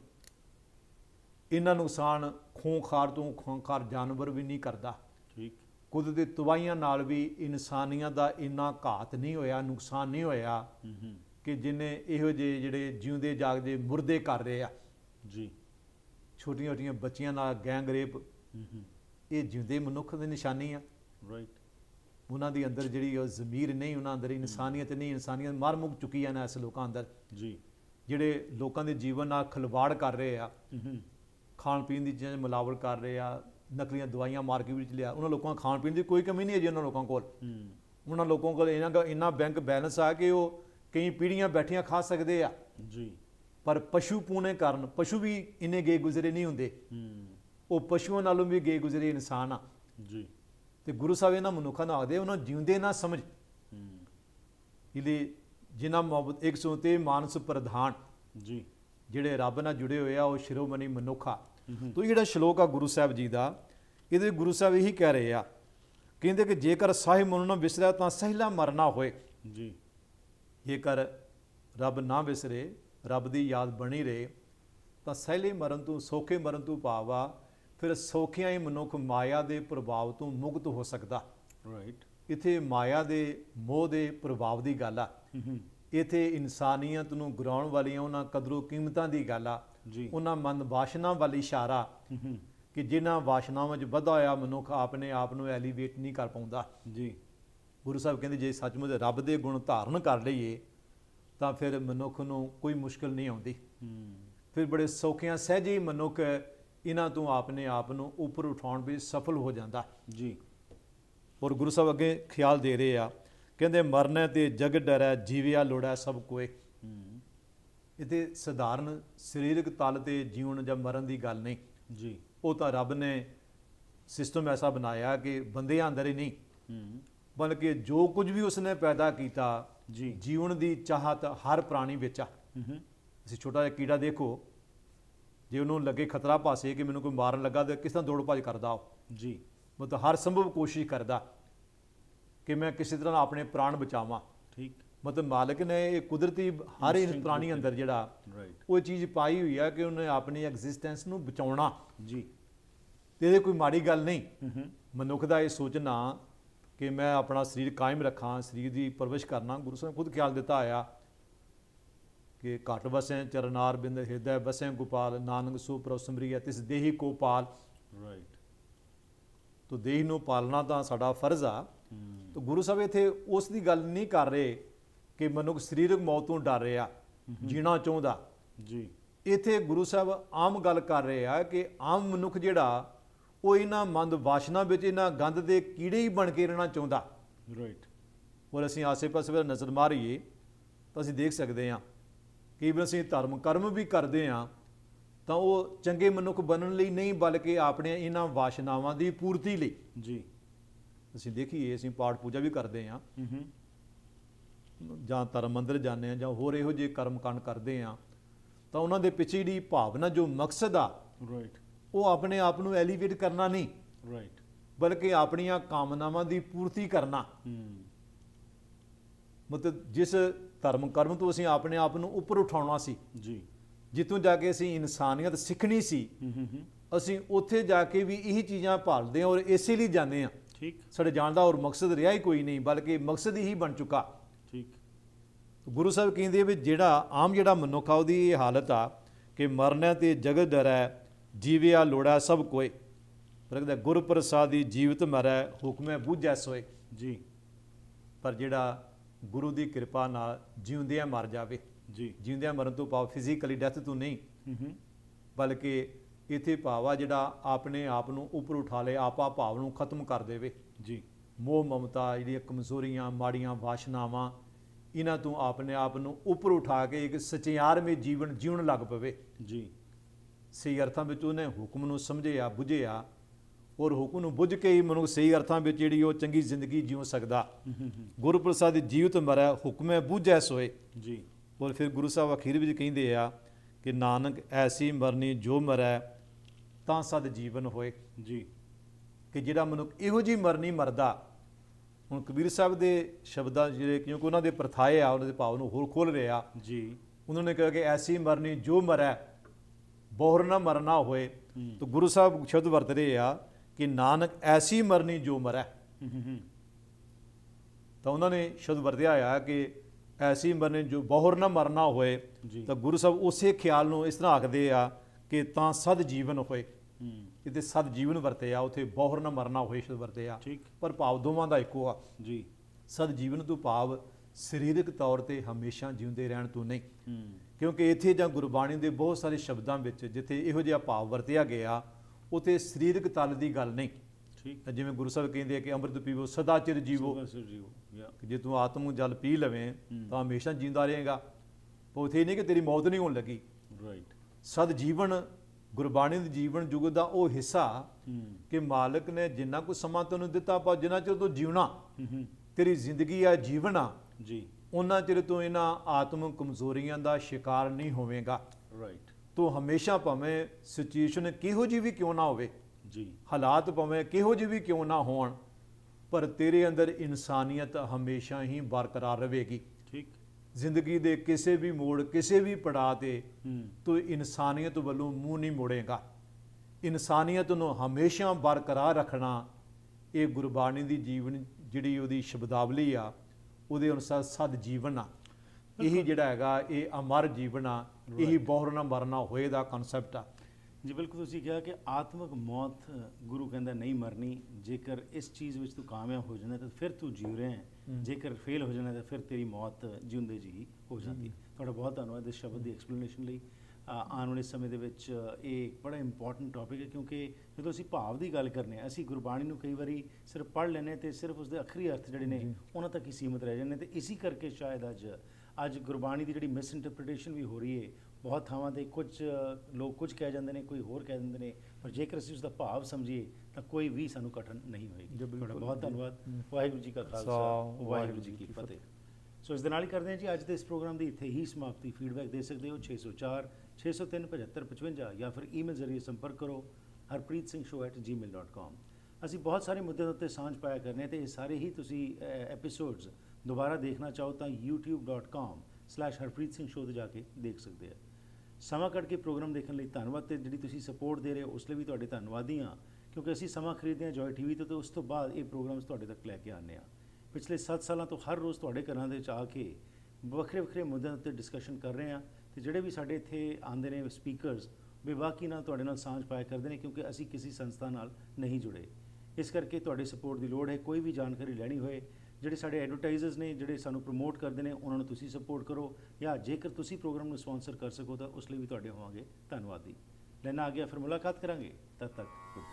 B: ਇਹਨਾਂ ਨੁਕਸਾਨ ਖੂੰਖਾਰ ਤੋਂ ਖੂੰਖਾਰ ਜਾਨਵਰ ਵੀ ਨਹੀਂ ਕਰਦਾ। ਕੁਦਰਤੀ ਤਬਾਹੀਆਂ ਨਾਲ ਵੀ ਇਨਸਾਨੀਅਤ ਦਾ ਇੰਨਾ ਘਾਤ ਨਹੀਂ ਹੋਇਆ ਨੁਕਸਾਨ ਨਹੀਂ ਹੋਇਆ ਕਿ ਜਿਨੇ ਇਹੋ ਜਿਹੇ ਜਿਹੜੇ ਜਿਉਂਦੇ ਜਾਗਦੇ ਮੁਰਦੇ ਕਰ ਰਹੇ ਆ।
A: ਜੀ।
B: ਛੋਟੀਆਂ ਛੋਟੀਆਂ ਬੱਚੀਆਂ ਨਾਲ ਗੈਂਗ ਰੇਪ ਇਹ ਜਿਉਂਦੇ ਮਨੁੱਖ ਦੀ ਨਿਸ਼ਾਨੀ ਆ।
A: ਰਾਈਟ
B: ਉਹਨਾਂ ਦੀ ਅੰਦਰ ਜਿਹੜੀ ਉਹ ਜ਼ਮੀਰ ਨਹੀਂ ਉਹਨਾਂ ਅੰਦਰ ਇਨਸਾਨੀਅਤ ਨਹੀਂ ਇਨਸਾਨੀਅਤ ਮਰ ਮੁੱਕ ਚੁੱਕੀ ਆ ਨਾ ਇਸ ਲੋਕਾਂ ਅੰਦਰ।
A: ਜੀ।
B: ਜਿਹੜੇ ਲੋਕਾਂ ਦੇ ਜੀਵਨ ਨਾਲ ਖਿਲਵਾੜ ਕਰ ਰਹੇ ਆ ਖਾਣ ਪੀਣ ਦੀ ਚੀਜ਼ਾਂ 'ਚ ਮਿਲਾਵਟ ਕਰ ਰਹੇ ਆ ਨਕਲੀਆਂ ਦਵਾਈਆਂ ਮਾਰਕੀਟ ਵਿੱਚ ਲਿਆ। ਉਹਨਾਂ ਲੋਕਾਂ ਖਾਣ ਪੀਣ ਦੀ ਕੋਈ ਕਮੀ ਨਹੀਂ ਹੈ ਜੀ ਉਹਨਾਂ ਲੋਕਾਂ ਕੋਲ। ਉਹਨਾਂ ਲੋਕਾਂ ਕੋਲ ਇਹਨਾਂ ਦਾ ਇੰਨਾ ਬੈਂਕ ਬੈਲੈਂਸ ਆ ਕਿ ਉਹ ਕਈ ਪੀੜ੍ਹੀਆਂ ਬੈਠੀਆਂ ਖਾ ਸਕਦੇ ਆ।
A: ਜੀ।
B: ਪਰ ਪਸ਼ੂ ਪੂਣੇ ਕਾਰਨ ਪਸ਼ੂ ਵੀ ਇੰਨੇ ਗਏ ਗੁਜ਼ਰੇ ਨਹੀਂ ਹੁੰਦੇ।
A: ਹੂੰ।
B: ਉਹ ਪਸ਼ੂਆਂ ਨਾਲੋਂ ਵੀ ਗਏ ਗੁਜ਼ਰੇ ਇਨਸਾਨ ਆ।
A: ਜੀ।
B: ਤੇ ਗੁਰੂ ਸਾਹਿਬ ਇਹਨਾਂ ਮਨੁੱਖਾਂ ਨੂੰ ਆਖਦੇ ਉਹਨਾਂ ਜਿਉਂਦੇ ਨਾ ਸਮਝ।
A: ਹੂੰ।
B: ਇਹਦੇ ਜਿਨ੍ਹਾਂ ਮੁਹੱਬਤ 103 ਮਾਨਸ ਪ੍ਰਧਾਨ
A: ਜੀ।
B: ਜਿਹੜੇ ਰੱਬ ਨਾਲ ਜੁੜੇ ਹੋਏ ਆ ਉਹ ਸ਼ਿਰੋਮਣੀ ਮਨੁੱਖਾ ਤੋ ਜਿਹੜਾ ਸ਼ਲੋਕ ਆ ਗੁਰੂ ਸਾਹਿਬ ਜੀ ਦਾ ਇਹਦੇ ਗੁਰੂ ਸਾਹਿਬ ਇਹੀ ਕਹਿ ਰਹੇ ਆ ਕਹਿੰਦੇ ਕਿ ਜੇਕਰ ਸਾਹਿਬ ਮਨ ਨੂੰ ਵਿਸਰਿਆ ਤਾਂ ਸਹਿਲਾ ਮਰਨਾ ਹੋਏ।
A: ਜੀ।
B: ਜੇਕਰ ਰੱਬ ਨਾ ਵਿਸਰੇ ਰੱਬ ਦੀ ਯਾਦ ਬਣੀ ਰਹੇ ਤਾਂ ਸਹਿਲੇ ਮਰਨ ਤੋਂ ਸੌਖੇ ਮਰਨ ਤੋਂ ਭਾਵਾ ਫਿਰ ਸੌਖਿਆਂ ਹੀ ਮਨੁੱਖ ਮਾਇਆ ਦੇ ਪ੍ਰਭਾਵ ਤੋਂ ਮੁਕਤ ਹੋ ਸਕਦਾ।
A: ਰਾਈਟ
B: ਇਥੇ ਮਾਇਆ ਦੇ ਮੋਹ ਦੇ ਪ੍ਰਭਾਵ ਦੀ ਗੱਲ ਆ। ਇਥੇ ਇਨਸਾਨੀਅਤ ਨੂੰ ਗਰਾਉਣ ਵਾਲੀਆਂ ਉਹਨਾਂ ਕਦਰੋ ਕੀਮਤਾਂ ਦੀ ਗੱਲ ਆ। ਉਹਨਾਂ ਮਨ ਵਾਸ਼ਨਾ ਵੱਲ ਇਸ਼ਾਰਾ ਕਿ ਜਿਨ੍ਹਾਂ ਵਾਸ਼ਨਾਵਾਂ 'ਚ ਵਧਾ ਹੋਇਆ ਮਨੁੱਖ ਆਪਣੇ ਆਪ ਨੂੰ ਐਲੀਵੇਟ ਨਹੀਂ ਕਰ ਪਾਉਂਦਾ।
A: ਜੀ।
B: ਗੁਰੂ ਸਾਹਿਬ ਕਹਿੰਦੇ ਜੇ ਸੱਚਮੁੱਚ ਰੱਬ ਦੇ ਗੁਣ ਧਾਰਨ ਕਰ ਲਈਏ ਤਾਂ ਫਿਰ ਮਨੁੱਖ ਨੂੰ ਕੋਈ ਮੁਸ਼ਕਲ ਨਹੀਂ ਆਉਂਦੀ। ਫਿਰ ਬੜੇ ਸੌਖਿਆਂ ਸਹਿਜੇ ਮਨੁੱਖ ਇਹਨਾਂ ਤੋਂ ਆਪਣੇ ਆਪ ਨੂੰ ਉੱਪਰ ਉਠਾਉਣ ਵਿੱਚ ਸਫਲ ਹੋ ਜਾਂਦਾ।
A: ਜੀ।
B: ਔਰ ਗੁਰੂ ਸਾਹਿਬ ਅੱਗੇ ਖਿਆਲ ਦੇ ਰਹੇ ਆ ਕਹਿੰਦੇ ਮਰਨੇ ਤੇ ਜਗ ਡਰੈ ਜੀਵਿਆ ਲੋੜੈ ਸਭ ਕੋਏ। ਇਤੇ ਸਧਾਰਨ ਸਰੀਰਕ ਤਲ ਤੇ ਜੀਵਨ ਜਾਂ ਮਰਨ ਦੀ ਗੱਲ ਨਹੀਂ।
A: ਜੀ।
B: ਉਹ ਤਾਂ ਰੱਬ ਨੇ ਸਿਸਟਮ ਐਸਾ ਬਣਾਇਆ ਕਿ ਬੰਦੇ ਅੰਦਰ ਹੀ ਨਹੀਂ।
A: ਹੂੰ।
B: ਬਲਕਿ ਜੋ ਕੁਝ ਵੀ ਉਸਨੇ ਪੈਦਾ ਕੀਤਾ
A: ਜੀ।
B: ਜੀਵਨ ਦੀ ਚਾਹਤ ਹਰ ਪ੍ਰਾਣੀ ਵਿੱਚ ਆ।
A: ਹੂੰ।
B: ਤੁਸੀਂ ਛੋਟਾ ਜਿਹਾ ਕੀੜਾ ਦੇਖੋ ਜੇ ਉਹਨੂੰ ਲੱਗੇ ਖਤਰਾ ਪਾਸੇ ਕਿ ਮੈਨੂੰ ਕੋਈ ਮਾਰਨ ਲੱਗਾ ਤੇ ਕਿਸ ਤਰ੍ਹਾਂ ਦੌੜ ਭੱਜ ਕਰਦਾ ਉਹ?
A: ਜੀ।
B: ਮਤਲਬ ਹਰ ਸੰਭਵ ਕੋਸ਼ਿਸ਼ ਕਰਦਾ ਕਿ ਮੈਂ ਕਿਸੇ ਤਰ੍ਹਾਂ ਆਪਣੇ ਪ੍ਰਾਣ ਬਚਾਵਾਂ।
A: ਠੀਕ।
B: ਮਤਲਬ ਮਾਲਕ ਨੇ ਇਹ ਕੁਦਰਤੀ ਹਰ ਇੱਕ ਪ੍ਰਾਣੀ ਅੰਦਰ ਜਿਹੜਾ ਉਹ ਚੀਜ਼ ਪਾਈ ਹੋਈ ਆ ਕਿ ਉਹਨੇ ਆਪਣੀ ਐਗਜ਼ਿਸਟੈਂਸ ਨੂੰ ਬਚਾਉਣਾ।
A: ਜੀ।
B: ਤੇ ਇਹ ਕੋਈ ਮਾੜੀ ਗੱਲ ਨਹੀਂ। ਮਨੁੱਖ ਦਾ ਇਹ ਸੋਚਣਾ ਕਿ ਮੈਂ ਆਪਣਾ ਸਰੀਰ ਕਾਇਮ ਰੱਖਾਂ ਸਰੀਰ ਦੀ ਪਰਵਿਸ਼ ਕਰਨਾ। ਗੁਰੂ ਸਾਹਿਬ ਨੇ ਖੁਦ ਖਿਆਲ ਦਿੱਤਾ ਆਇਆ ਕਿ ਘਟ ਵਸੈ ਚਰਨਾਰ ਬਿੰਦ ਹਿਰਦੈ ਵਸੈ ਗੋਪਾਲ ਨਾਨਕ ਸੋ ਪ੍ਰਸਮਰੀਆ ਤਿਸ ਦੇਹੀ ਕੋ ਪਾਲ।
A: ਰਾਈਟ
B: ਤੋ ਦੇਹ ਨੂੰ ਪਾਲਣਾ ਤਾਂ ਸਾਡਾ ਫਰਜ਼ ਆ। ਤੋ ਗੁਰੂ ਸਾਹਿਬ ਇੱਥੇ ਉਸ ਦੀ ਗੱਲ ਨਹੀਂ ਕਰ ਰਹੇ ਕਿ ਮਨੁੱਖ ਸਰੀਰਕ ਮੌਤ ਤੋਂ ਡਰ ਰਿਹਾ ਜੀਣਾ ਚਾਹੁੰਦਾ।
A: ਜੀ।
B: ਇੱਥੇ ਗੁਰੂ ਸਾਹਿਬ ਆਮ ਗੱਲ ਕਰ ਰਹੇ ਆ ਕਿ ਆਮ ਮਨੁੱਖ ਜਿਹੜਾ ਉਹ ਇਹਨਾਂ ਮੰਦ ਵਾਸ਼ਨਾ ਵਿੱਚ ਇਹਨਾਂ ਗੰਦ ਦੇ ਕੀੜੇ ਹੀ ਬਣ ਕੇ ਰਹਿਣਾ ਚਾਹੁੰਦਾ।
A: ਰਾਈਟ
B: ਔਰ ਅਸੀਂ ਆਸੇ-ਪਾਸੇ ਵੱਲ ਨਜ਼ਰ ਮਾਰੀਏ ਤਾਂ ਅਸੀਂ ਦੇਖ ਸਕਦੇ ਹਾਂ ਕਿ ਵੀ ਅਸੀਂ ਧਰਮ ਕਰਮ ਵੀ ਕਰਦੇ ਹਾਂ ਤਾਂ ਉਹ ਚੰਗੇ ਮਨੁੱਖ ਬਣਨ ਲਈ ਨਹੀਂ ਬਲਕਿ ਆਪਣੇ ਇਹਨਾਂ ਵਾਸ਼ਨਾਵਾਂ ਦੀ ਪੂਰਤੀ ਲਈ।
A: ਜੀ।
B: ਅਸੀਂ ਦੇਖੀਏ ਅਸੀਂ ਪਾਠ ਪੂਜਾ ਵੀ ਕਰਦੇ ਆ
A: ਹੂੰ ਹੂੰ
B: ਜਾਂ ਧਰਮ ਮੰਦਰ ਜਾਂਦੇ ਆ ਜਾਂ ਹੋਰ ਇਹੋ ਜਿਹੇ ਕਰਮ ਕਾਂਡ ਕਰਦੇ ਆ ਤਾਂ ਉਹਨਾਂ ਦੇ ਪਿੱਛੇ ਜਿਹੜੀ ਭਾਵਨਾ ਜੋ ਮਕਸਦ ਆ
A: ਰਾਈਟ
B: ਉਹ ਆਪਣੇ ਆਪ ਨੂੰ ਐਲੀਵੇਟ ਕਰਨਾ ਨਹੀਂ।
A: ਰਾਈਟ
B: ਬਲਕਿ ਆਪਣੀਆਂ ਕਾਮਨਾਵਾਂ ਦੀ ਪੂਰਤੀ ਕਰਨਾ। ਮਤਲਬ ਜਿਸ ਧਰਮ ਕਰਮ ਤੋਂ ਅਸੀਂ ਆਪਣੇ ਆਪ ਨੂੰ ਉੱਪਰ ਉਠਾਉਣਾ ਸੀ
A: ਜੀ।
B: ਜਿੱਥੋਂ ਜਾ ਕੇ ਅਸੀਂ ਇਨਸਾਨੀਅਤ ਸਿੱਖਣੀ ਸੀ ਅਸੀਂ ਉੱਥੇ ਜਾ ਕੇ ਵੀ ਇਹੀ ਚੀਜ਼ਾਂ ਭਾਲਦੇ ਹਾਂ ਔਰ ਇਸੇ ਲਈ ਜਾਂਦੇ ਹਾਂ।
A: ਠੀਕ।
B: ਸਾਡੇ ਜਾਣ ਦਾ ਔਰ ਮਕਸਦ ਰਿਹਾ ਹੀ ਕੋਈ ਨਹੀਂ ਬਲਕਿ ਮਕਸਦ ਹੀ ਬਣ ਚੁੱਕਾ।
A: ਠੀਕ।
B: ਗੁਰੂ ਸਾਹਿਬ ਕਹਿੰਦੇ ਵੀ ਜਿਹੜਾ ਆਮ ਜਿਹੜਾ ਮਨੁੱਖ ਆ ਉਹਦੀ ਇਹ ਹਾਲਤ ਆ ਕਿ ਮਰਨਾ ਤੇ ਜਗਤ ਡਰੈ ਜੀਵਿਆ ਲੋੜਾ ਸਭ ਕੋਏ ਪਰ ਕਹਿੰਦਾ ਗੁਰ ਪ੍ਰਸਾਦੀ ਜੀਵਤ ਮਰੈ ਹੁਕਮੈ ਬੂਝੈ ਸੋਏ
A: ਜੀ।
B: ਪਰ ਜਿਹੜਾ ਗੁਰੂ ਦੀ ਕਿਰਪਾ ਨਾਲ ਜਿਉਂਦਿਆਂ ਮਰ ਜਾਵੇ
A: ਜੀ।
B: ਜਿਉਂਦਿਆਂ ਮਰਨ ਤੋਂ ਭਾਵ ਫਿਜ਼ੀਕਲੀ ਡੈਥ ਤੋਂ ਨਹੀਂ। ਬਲਕਿ ਇਥੇ ਭਾਵਾ ਜਿਹੜਾ ਆਪਣੇ ਆਪ ਨੂੰ ਉੱਪਰ ਉਠਾ ਲੇ ਆਪਾ ਭਾਵ ਨੂੰ ਖਤਮ ਕਰ ਦੇਵੇ।
A: ਜੀ।
B: ਮੋਹ ਮਮਤਾ ਜਿਹੜੀਆਂ ਕਮਜ਼ੋਰੀਆਂ ਮਾੜੀਆਂ ਵਾਸ਼ਨਾਵਾਂ ਇਹਨਾਂ ਤੋਂ ਆਪਣੇ ਆਪ ਨੂੰ ਉੱਪਰ ਉਠਾ ਕੇ ਇੱਕ ਸਚਿਆਰਮੇ ਜੀਵਨ ਜਿਉਣ ਲੱਗ ਪਵੇ।
A: ਜੀ।
B: ਸਹੀ ਅਰਥਾਂ ਵਿੱਚ ਉਹਨੇ ਹੁਕਮ ਨੂੰ ਸਮਝਿਆ ਬੁਝਿਆ ਔਰ ਹੁਕਮ ਨੂੰ ਬੁੱਝ ਕੇ ਹੀ ਮਨੁੱਖ ਸਹੀ ਅਰਥਾਂ ਵਿੱਚ ਜਿਹੜੀ ਉਹ ਚੰਗੀ ਜ਼ਿੰਦਗੀ ਜਿਉ ਸਕਦਾ। ਗੁਰੂ ਪ੍ਰਸਾਦ ਜੀਵਤ ਮਰੈ ਹੁਕਮੈ ਬੁਝੈ ਸੋਏ।
A: ਜੀ।
B: ਔਰ ਫਿਰ ਗੁਰੂ ਸਾਹਿਬ ਅਖੀਰ ਵਿੱਚ ਕਹਿੰਦੇ ਆ ਕਿ ਨਾਨਕ ਐਸੀ ਮਰਨੀ ਜੋ ਮਰੈ ਤਾਂ ਸਦ ਜੀਵਨ ਹੋਏ।
A: ਜੀ।
B: ਕਿ ਜਿਹੜਾ ਮਨੁੱਖ ਇਹੋ ਜੀ ਮਰਨੀ ਮਰਦਾ ਹੁਣ ਕਬੀਰ ਸਾਹਿਬ ਦੇ ਸ਼ਬਦਾਂ ਜਿਹੜੇ ਕਿਉਂਕਿ ਉਹਨਾਂ ਦੇ ਪ੍ਰਥਾਏ ਆ ਉਹਨਾਂ ਦੇ ਭਾਵ ਨੂੰ ਹੋਰ ਖੋਲ ਰਿਹਾ
A: ਜੀ।
B: ਉਹਨਾਂ ਨੇ ਕਿਹਾ ਕਿ ਐਸੀ ਮਰਨੀ ਜੋ ਮਰੈ ਬੋਹਰ ਨਾ ਮਰਨਾ ਹੋਏ। ਤਾਂ ਗੁਰੂ ਸਾਹਿਬ ਸ਼ਬਦ ਵਰਤ ਰਹੇ ਆ ਕਿ ਨਾਨਕ ਐਸੀ ਮਰਨੀ ਜੋ ਮਰੈ। ਤਾਂ ਉਹਨਾਂ ਨੇ ਸ਼ਬਦ ਵਰਤਿਆ ਆ ਕਿ ਐਸੀ ਮਰਨੀ ਜੋ ਬੋਹਰ ਨਾ ਮਰਨਾ ਹੋਏ। ਤਾਂ ਗੁਰੂ ਸਾਹਿਬ ਉਸੇ ਖਿਆਲ ਨੂੰ ਇਸ ਤਰ੍ਹਾਂ ਆਖਦੇ ਆ ਕਿ ਤਾਂ ਸਦ ਜੀਵਨ ਹੋਏ। ਇਹਦੇ ਸਦ ਜੀਵਨ ਵਰਤੇ ਆ ਉਥੇ ਬੋਹਰ ਨਾ ਮਰਨਾ ਹੋਏ ਸ਼ਬਦ ਵਰਤੇ ਆ।
A: ਠੀਕ।
B: ਪਰ ਭਾਵ ਦੋਵਾਂ ਦਾ ਇੱਕੋ ਆ।
A: ਜੀ।
B: ਸਦ ਜੀਵਨ ਤੋਂ ਭਾਵ ਸਰੀਰਕ ਤੌਰ ਤੇ ਹਮੇਸ਼ਾ ਜਿਉਂਦੇ ਰਹਿਣ ਤੋਂ ਨਹੀਂ। ਕਿਉਂਕਿ ਇੱਥੇ ਜਾਂ ਗੁਰਬਾਣੀ ਦੇ ਬਹੁਤ ਸਾਰੇ ਸ਼ਬਦਾਂ ਵਿੱਚ ਜਿੱਥੇ ਇਹੋ ਜਿਹਾ ਭਾਵ ਵਰਤਿਆ ਗਿਆ ਉਥੇ ਸਰੀਰਕ ਤਲ ਦੀ ਗੱਲ ਨਹੀਂ।
A: ਠੀਕ।
B: ਜਿਵੇਂ ਗੁਰੂ ਸਾਹਿਬ ਕਹਿੰਦੇ ਆ ਕਿ ਅੰਮ੍ਰਿਤ ਪੀਵੋ ਸਦਾ ਚਿਰ ਜੀਵੋ। ਜੇ ਤੂੰ ਆਤਮ ਨੂੰ ਜਲ ਪੀ ਲਵੇਂ। ਤਾਂ ਹਮੇਸ਼ਾ ਜਿੰਦਾ ਰਹੇਗਾ। ਉਥੇ ਨਹੀਂ ਕਿ ਤੇਰੀ ਮੌਤ ਨਹੀਂ ਹੋਣ ਲੱਗੀ।
A: ਰਾਈਟ
B: ਸਦ ਜੀਵਨ ਗੁਰਬਾਣੀ ਦੇ ਜੀਵਨ ਯੁਗ ਦਾ ਉਹ ਹਿੱਸਾ ਕਿ ਮਾਲਕ ਨੇ ਜਿੰਨਾ ਕੁ ਸਮਾਂ ਤੈਨੂੰ ਦਿੱਤਾ ਪਰ ਜਿੰਨਾ ਚਿਰ ਤੂੰ
A: ਹੂੰ
B: ਤੇਰੀ ਜ਼ਿੰਦਗੀ ਆ ਜੀਵਨ ਆ
A: ਜੀ।
B: ਉਹਨਾਂ ਚਿਰ ਤੂੰ ਇਹਨਾਂ ਆਤਮ ਕਮਜ਼ੋਰੀਆਂ ਦਾ ਸ਼ਿਕਾਰ ਨਹੀਂ ਹੋਵੇਂਗਾ।
A: ਰਾਈਟ
B: ਤੂੰ ਹਮੇਸ਼ਾ ਭਾਵੇਂ ਸਿਚੁਏਸ਼ਨ ਕਿਹੋ ਜਿਹੀ ਵੀ ਕਿਉਂ ਨਾ ਹੋਵੇ
A: ਜੀ।
B: ਹਾਲਾਤ ਭਾਵੇਂ ਕਿਹੋ ਜਿਹੇ ਵੀ ਕਿਉਂ ਨਾ ਹੋਣ ਪਰ ਤੇਰੇ ਅੰਦਰ ਇਨਸਾਨੀਅਤ ਹਮੇਸ਼ਾ ਹੀ ਬਰਕਰਾਰ ਰਹੇਗੀ। ਜ਼ਿੰਦਗੀ ਦੇ ਕਿਸੇ ਵੀ ਮੋੜ ਕਿਸੇ ਵੀ ਪੜਾਅ ਤੇ ਤੂੰ ਇਨਸਾਨੀਅਤ ਵੱਲੋਂ ਮੂੰਹ ਨਹੀਂ ਮੋੜੇਗਾ। ਇਨਸਾਨੀਅਤ ਨੂੰ ਹਮੇਸ਼ਾ ਬਰਕਰਾਰ ਰੱਖਣਾ ਇਹ ਗੁਰਬਾਣੀ ਦੀ ਜੀਵਨ ਜਿਹੜੀ ਉਹਦੀ ਸ਼ਬਦਾਵਲੀ ਆ ਉਹਦੇ ਅਨੁਸਾਰ ਸਦ ਜੀਵਨ ਆ। ਇਹੀ ਜਿਹੜਾ ਹੈਗਾ ਇਹ ਅਮਰ ਜੀਵਨ ਆ। ਇਹੀ ਬਹੁਰ ਨਾ ਮਰਨਾ ਹੋਏ ਦਾ ਕਨਸੈਪਟ ਆ।
A: ਜੀ ਬਿਲਕੁਲ ਤੁਸੀਂ ਕਿਹਾ ਕਿ ਆਤਮਿਕ ਮੌਤ ਗੁਰੂ ਕਹਿੰਦਾ ਨਹੀਂ ਮਰਨੀ ਜੇਕਰ ਇਸ ਚੀਜ਼ ਵਿੱਚ ਤੂੰ ਕਾਮਯਾਬ ਹੋ ਜਾਣਾ ਤਾਂ ਫਿਰ ਤੂੰ ਜੀਵ ਰਿਹਾ ਹੈ। ਜੇਕਰ ਫੇਲ ਹੋ ਜਾਣਾ ਤਾਂ ਫਿਰ ਤੇਰੀ ਮੌਤ ਜਿਉਂਦੇ ਜੀ ਹੋ ਜਾਂਦੀ। ਤੁਹਾਡਾ ਬਹੁਤ ਧੰਨਵਾਦ ਇਸ ਸ਼ਬਦ ਦੀ ਐਕਸਪਲੇਨੇਸ਼ਨ ਲਈ। ਆਉਣ ਵਾਲੇ ਸਮੇਂ ਦੇ ਵਿੱਚ ਇਹ ਇੱਕ ਬੜਾ ਇੰਪੋਰਟੈਂਟ ਟੌਪਿਕ ਹੈ ਕਿਉਂਕਿ ਜਦੋਂ ਅਸੀਂ ਭਾਵ ਦੀ ਗੱਲ ਕਰਨੇ ਆ ਅਸੀਂ ਗੁਰਬਾਣੀ ਨੂੰ ਕਈ ਵਾਰੀ ਸਿਰਫ ਪੜ੍ਹ ਹਾਂ ਤੇ ਸਿਰਫ ਉਸਦੇ ਅਖਰੀ ਅਰਥ ਜਿਹੜੇ ਨੇ ਉਹਨਾਂ ਤੱਕ ਹੀ ਸੀਮਿਤ ਰਹਿ ਜਾਂਦੇ ਤੇ ਇਸੇ ਕਰਕੇ ਸ਼ਾਇਦ ਅੱਜ ਅੱਜ ਗੁਰਬਾਣੀ ਦੀ ਜਿਹੜੀ ਮਿਸ ਇੰਟਰਪ੍ਰੀਟੇਸ਼ਨ ਵੀ ਹੋ ਰਹੀ ਹੈ ਬਹੁਤ ਥਾਵਾਂ ਤੇ ਕੁਝ ਲੋਕ ਕੁਝ ਕਹਿ ਜਾਂਦੇ ਨੇ ਕੋਈ ਹੋਰ ਕਹਿ ਦਿੰਦੇ ਨੇ ਪਰ ਜੇਕਰ ਅਸੀਂ ਉਸ ਦਾ ਭਾਵ ਸਮਝੀਏ ਤਾਂ ਕੋਈ ਵੀ ਸਾਨੂੰ ਕਠਨ ਨਹੀਂ ਹੋਏਗੀ। ਤੁਹਾਡਾ ਬਹੁਤ ਧੰਨਵਾਦ। ਵਾਹਿਗੁਰੂ ਜੀ ਕਾ ਖਾਲਸਾ ਵਾਹਿਗੁਰੂ ਜੀ ਕੀ ਫਤਿਹ। ਸੋ ਇਸ ਦੇ ਨਾਲ ਹੀ ਕਰਦੇ ਹਾਂ ਜੀ ਅੱਜ ਦੇ ਇਸ ਪ੍ਰੋਗਰਾਮ ਦੀ ਇੱਥੇ ਹੀ ਸਮਾਪਤੀ ਫੀਡਬੈਕ ਦੇ ਸਕਦੇ ਹੋ 604 603 7555 ਜਾਂ ਫਿਰ ਈਮੇਲ ਜ਼ਰੀਏ ਸੰਪਰਕ ਕਰੋ harpreetsingh@gmail.com ਅਸੀਂ ਬਹੁਤ ਸਾਰੇ ਮੁੱਦਿਆਂ ਉੱਤੇ ਸਾਂਝ ਪਾਇਆ ਕਰਨੇ ਤੇ ਇਹ ਸਾਰੇ ਹੀ ਤੁਸੀਂ ਐਪੀਸੋਡਸ ਦੁਬਾਰਾ ਦੇਖਣਾ ਚਾਹੋ ਤਾਂ youtube.com/harpreetsingh ਤੇ ਜਾ ਕੇ ਦੇਖ ਸਕਦੇ ਆ। ਸਮਾਂ ਕੱਢ ਕੇ ਪ੍ਰੋਗਰਾਮ ਦੇਖਣ ਲਈ ਧੰਨਵਾਦ ਤੇ ਜਿਹੜੀ ਤੁਸੀਂ ਸਪੋਰਟ ਦੇ ਰਹੇ ਹੋ, ਉਸ ਲਈ ਵੀ ਤੁਹਾਡੇ ਧੰਨਵਾਦੀ ਹਾਂ। ਕਿਉਂਕਿ ਅਸੀਂ ਸਮਾਂ ਖਰੀਦਦੇ ਹਾਂ ਜੋਏ ਟੀਵੀ ਤੋਂ ਤੇ ਉਸ ਤੋਂ ਬਾਅਦ ਇਹ ਪ੍ਰੋਗਰਾਮਸ ਤੁਹਾਡੇ ਤੱਕ ਲੈ ਕੇ ਆਉਂਦੇ ਹਾਂ। ਪਿਛਲੇ 7 ਸਾਲਾਂ ਤੋਂ ਹਰ ਰੋਜ਼ ਤੁਹਾਡੇ ਘਰਾਂ ਦੇ ਵਿੱਚ ਆ ਕੇ ਵੱਖਰੇ ਵੱਖਰੇ ਮੁੱਦਿਆਂ ਉੱਤੇ ਡਿਸਕਸ਼ਨ ਕਰ ਰਹੇ ਹਾਂ ਤੇ ਜਿਹੜੇ ਵੀ ਸਾਡੇ ਇੱਥੇ ਆਉਂਦੇ ਨੇ ਸਪੀਕਰਸ ਬੇਬਾਕੀ ਨਾਲ ਤੁਹਾਡੇ ਨਾਲ ਸਾਂਝ ਪਾਇਆ ਕਰਦੇ ਨੇ ਕਿਉਂਕਿ ਅਸੀਂ ਕਿਸੇ ਸੰਸਥਾ ਨਾਲ ਨਹੀਂ ਜੁੜੇ। ਇਸ ਕਰਕੇ ਤੁਹਾਡੇ ਸਪੋਰਟ ਦੀ ਲੋੜ ਹੈ, ਕੋਈ ਵੀ ਜਾਣਕਾਰੀ ਲੈਣੀ ਹੋਏ ਜਿਹੜੇ ਸਾਡੇ ਐਡਵਰਟਾਈਜ਼ਰਸ ਨੇ, ਜਿਹੜੇ ਸਾਨੂੰ ਪ੍ਰਮੋਟ ਕਰਦੇ ਨੇ, ਉਹਨਾਂ ਨੂੰ ਤੁਸੀਂ ਸਪੋਰਟ ਕਰੋ ਜਾਂ ਜੇਕਰ ਤੁਸੀਂ ਪ੍ਰੋਗਰਾਮ ਨੂੰ ਸਪਾਂਸਰ ਕਰ ਸਕੋ ਤਾਂ ਉਸ ਲਈ ਵੀ ਤੁਹਾਡੇ ਹੋਵਾਂਗੇ। ਧੰਨਵਾਦ ਜੀ। ਲੈਣਾ ਆ ਗਿਆ, ਫਿਰ ਮੁਲਾਕਾਤ ਕਰਾਂਗੇ। ਤਦ ਤੱਕ ਗੁੱਡ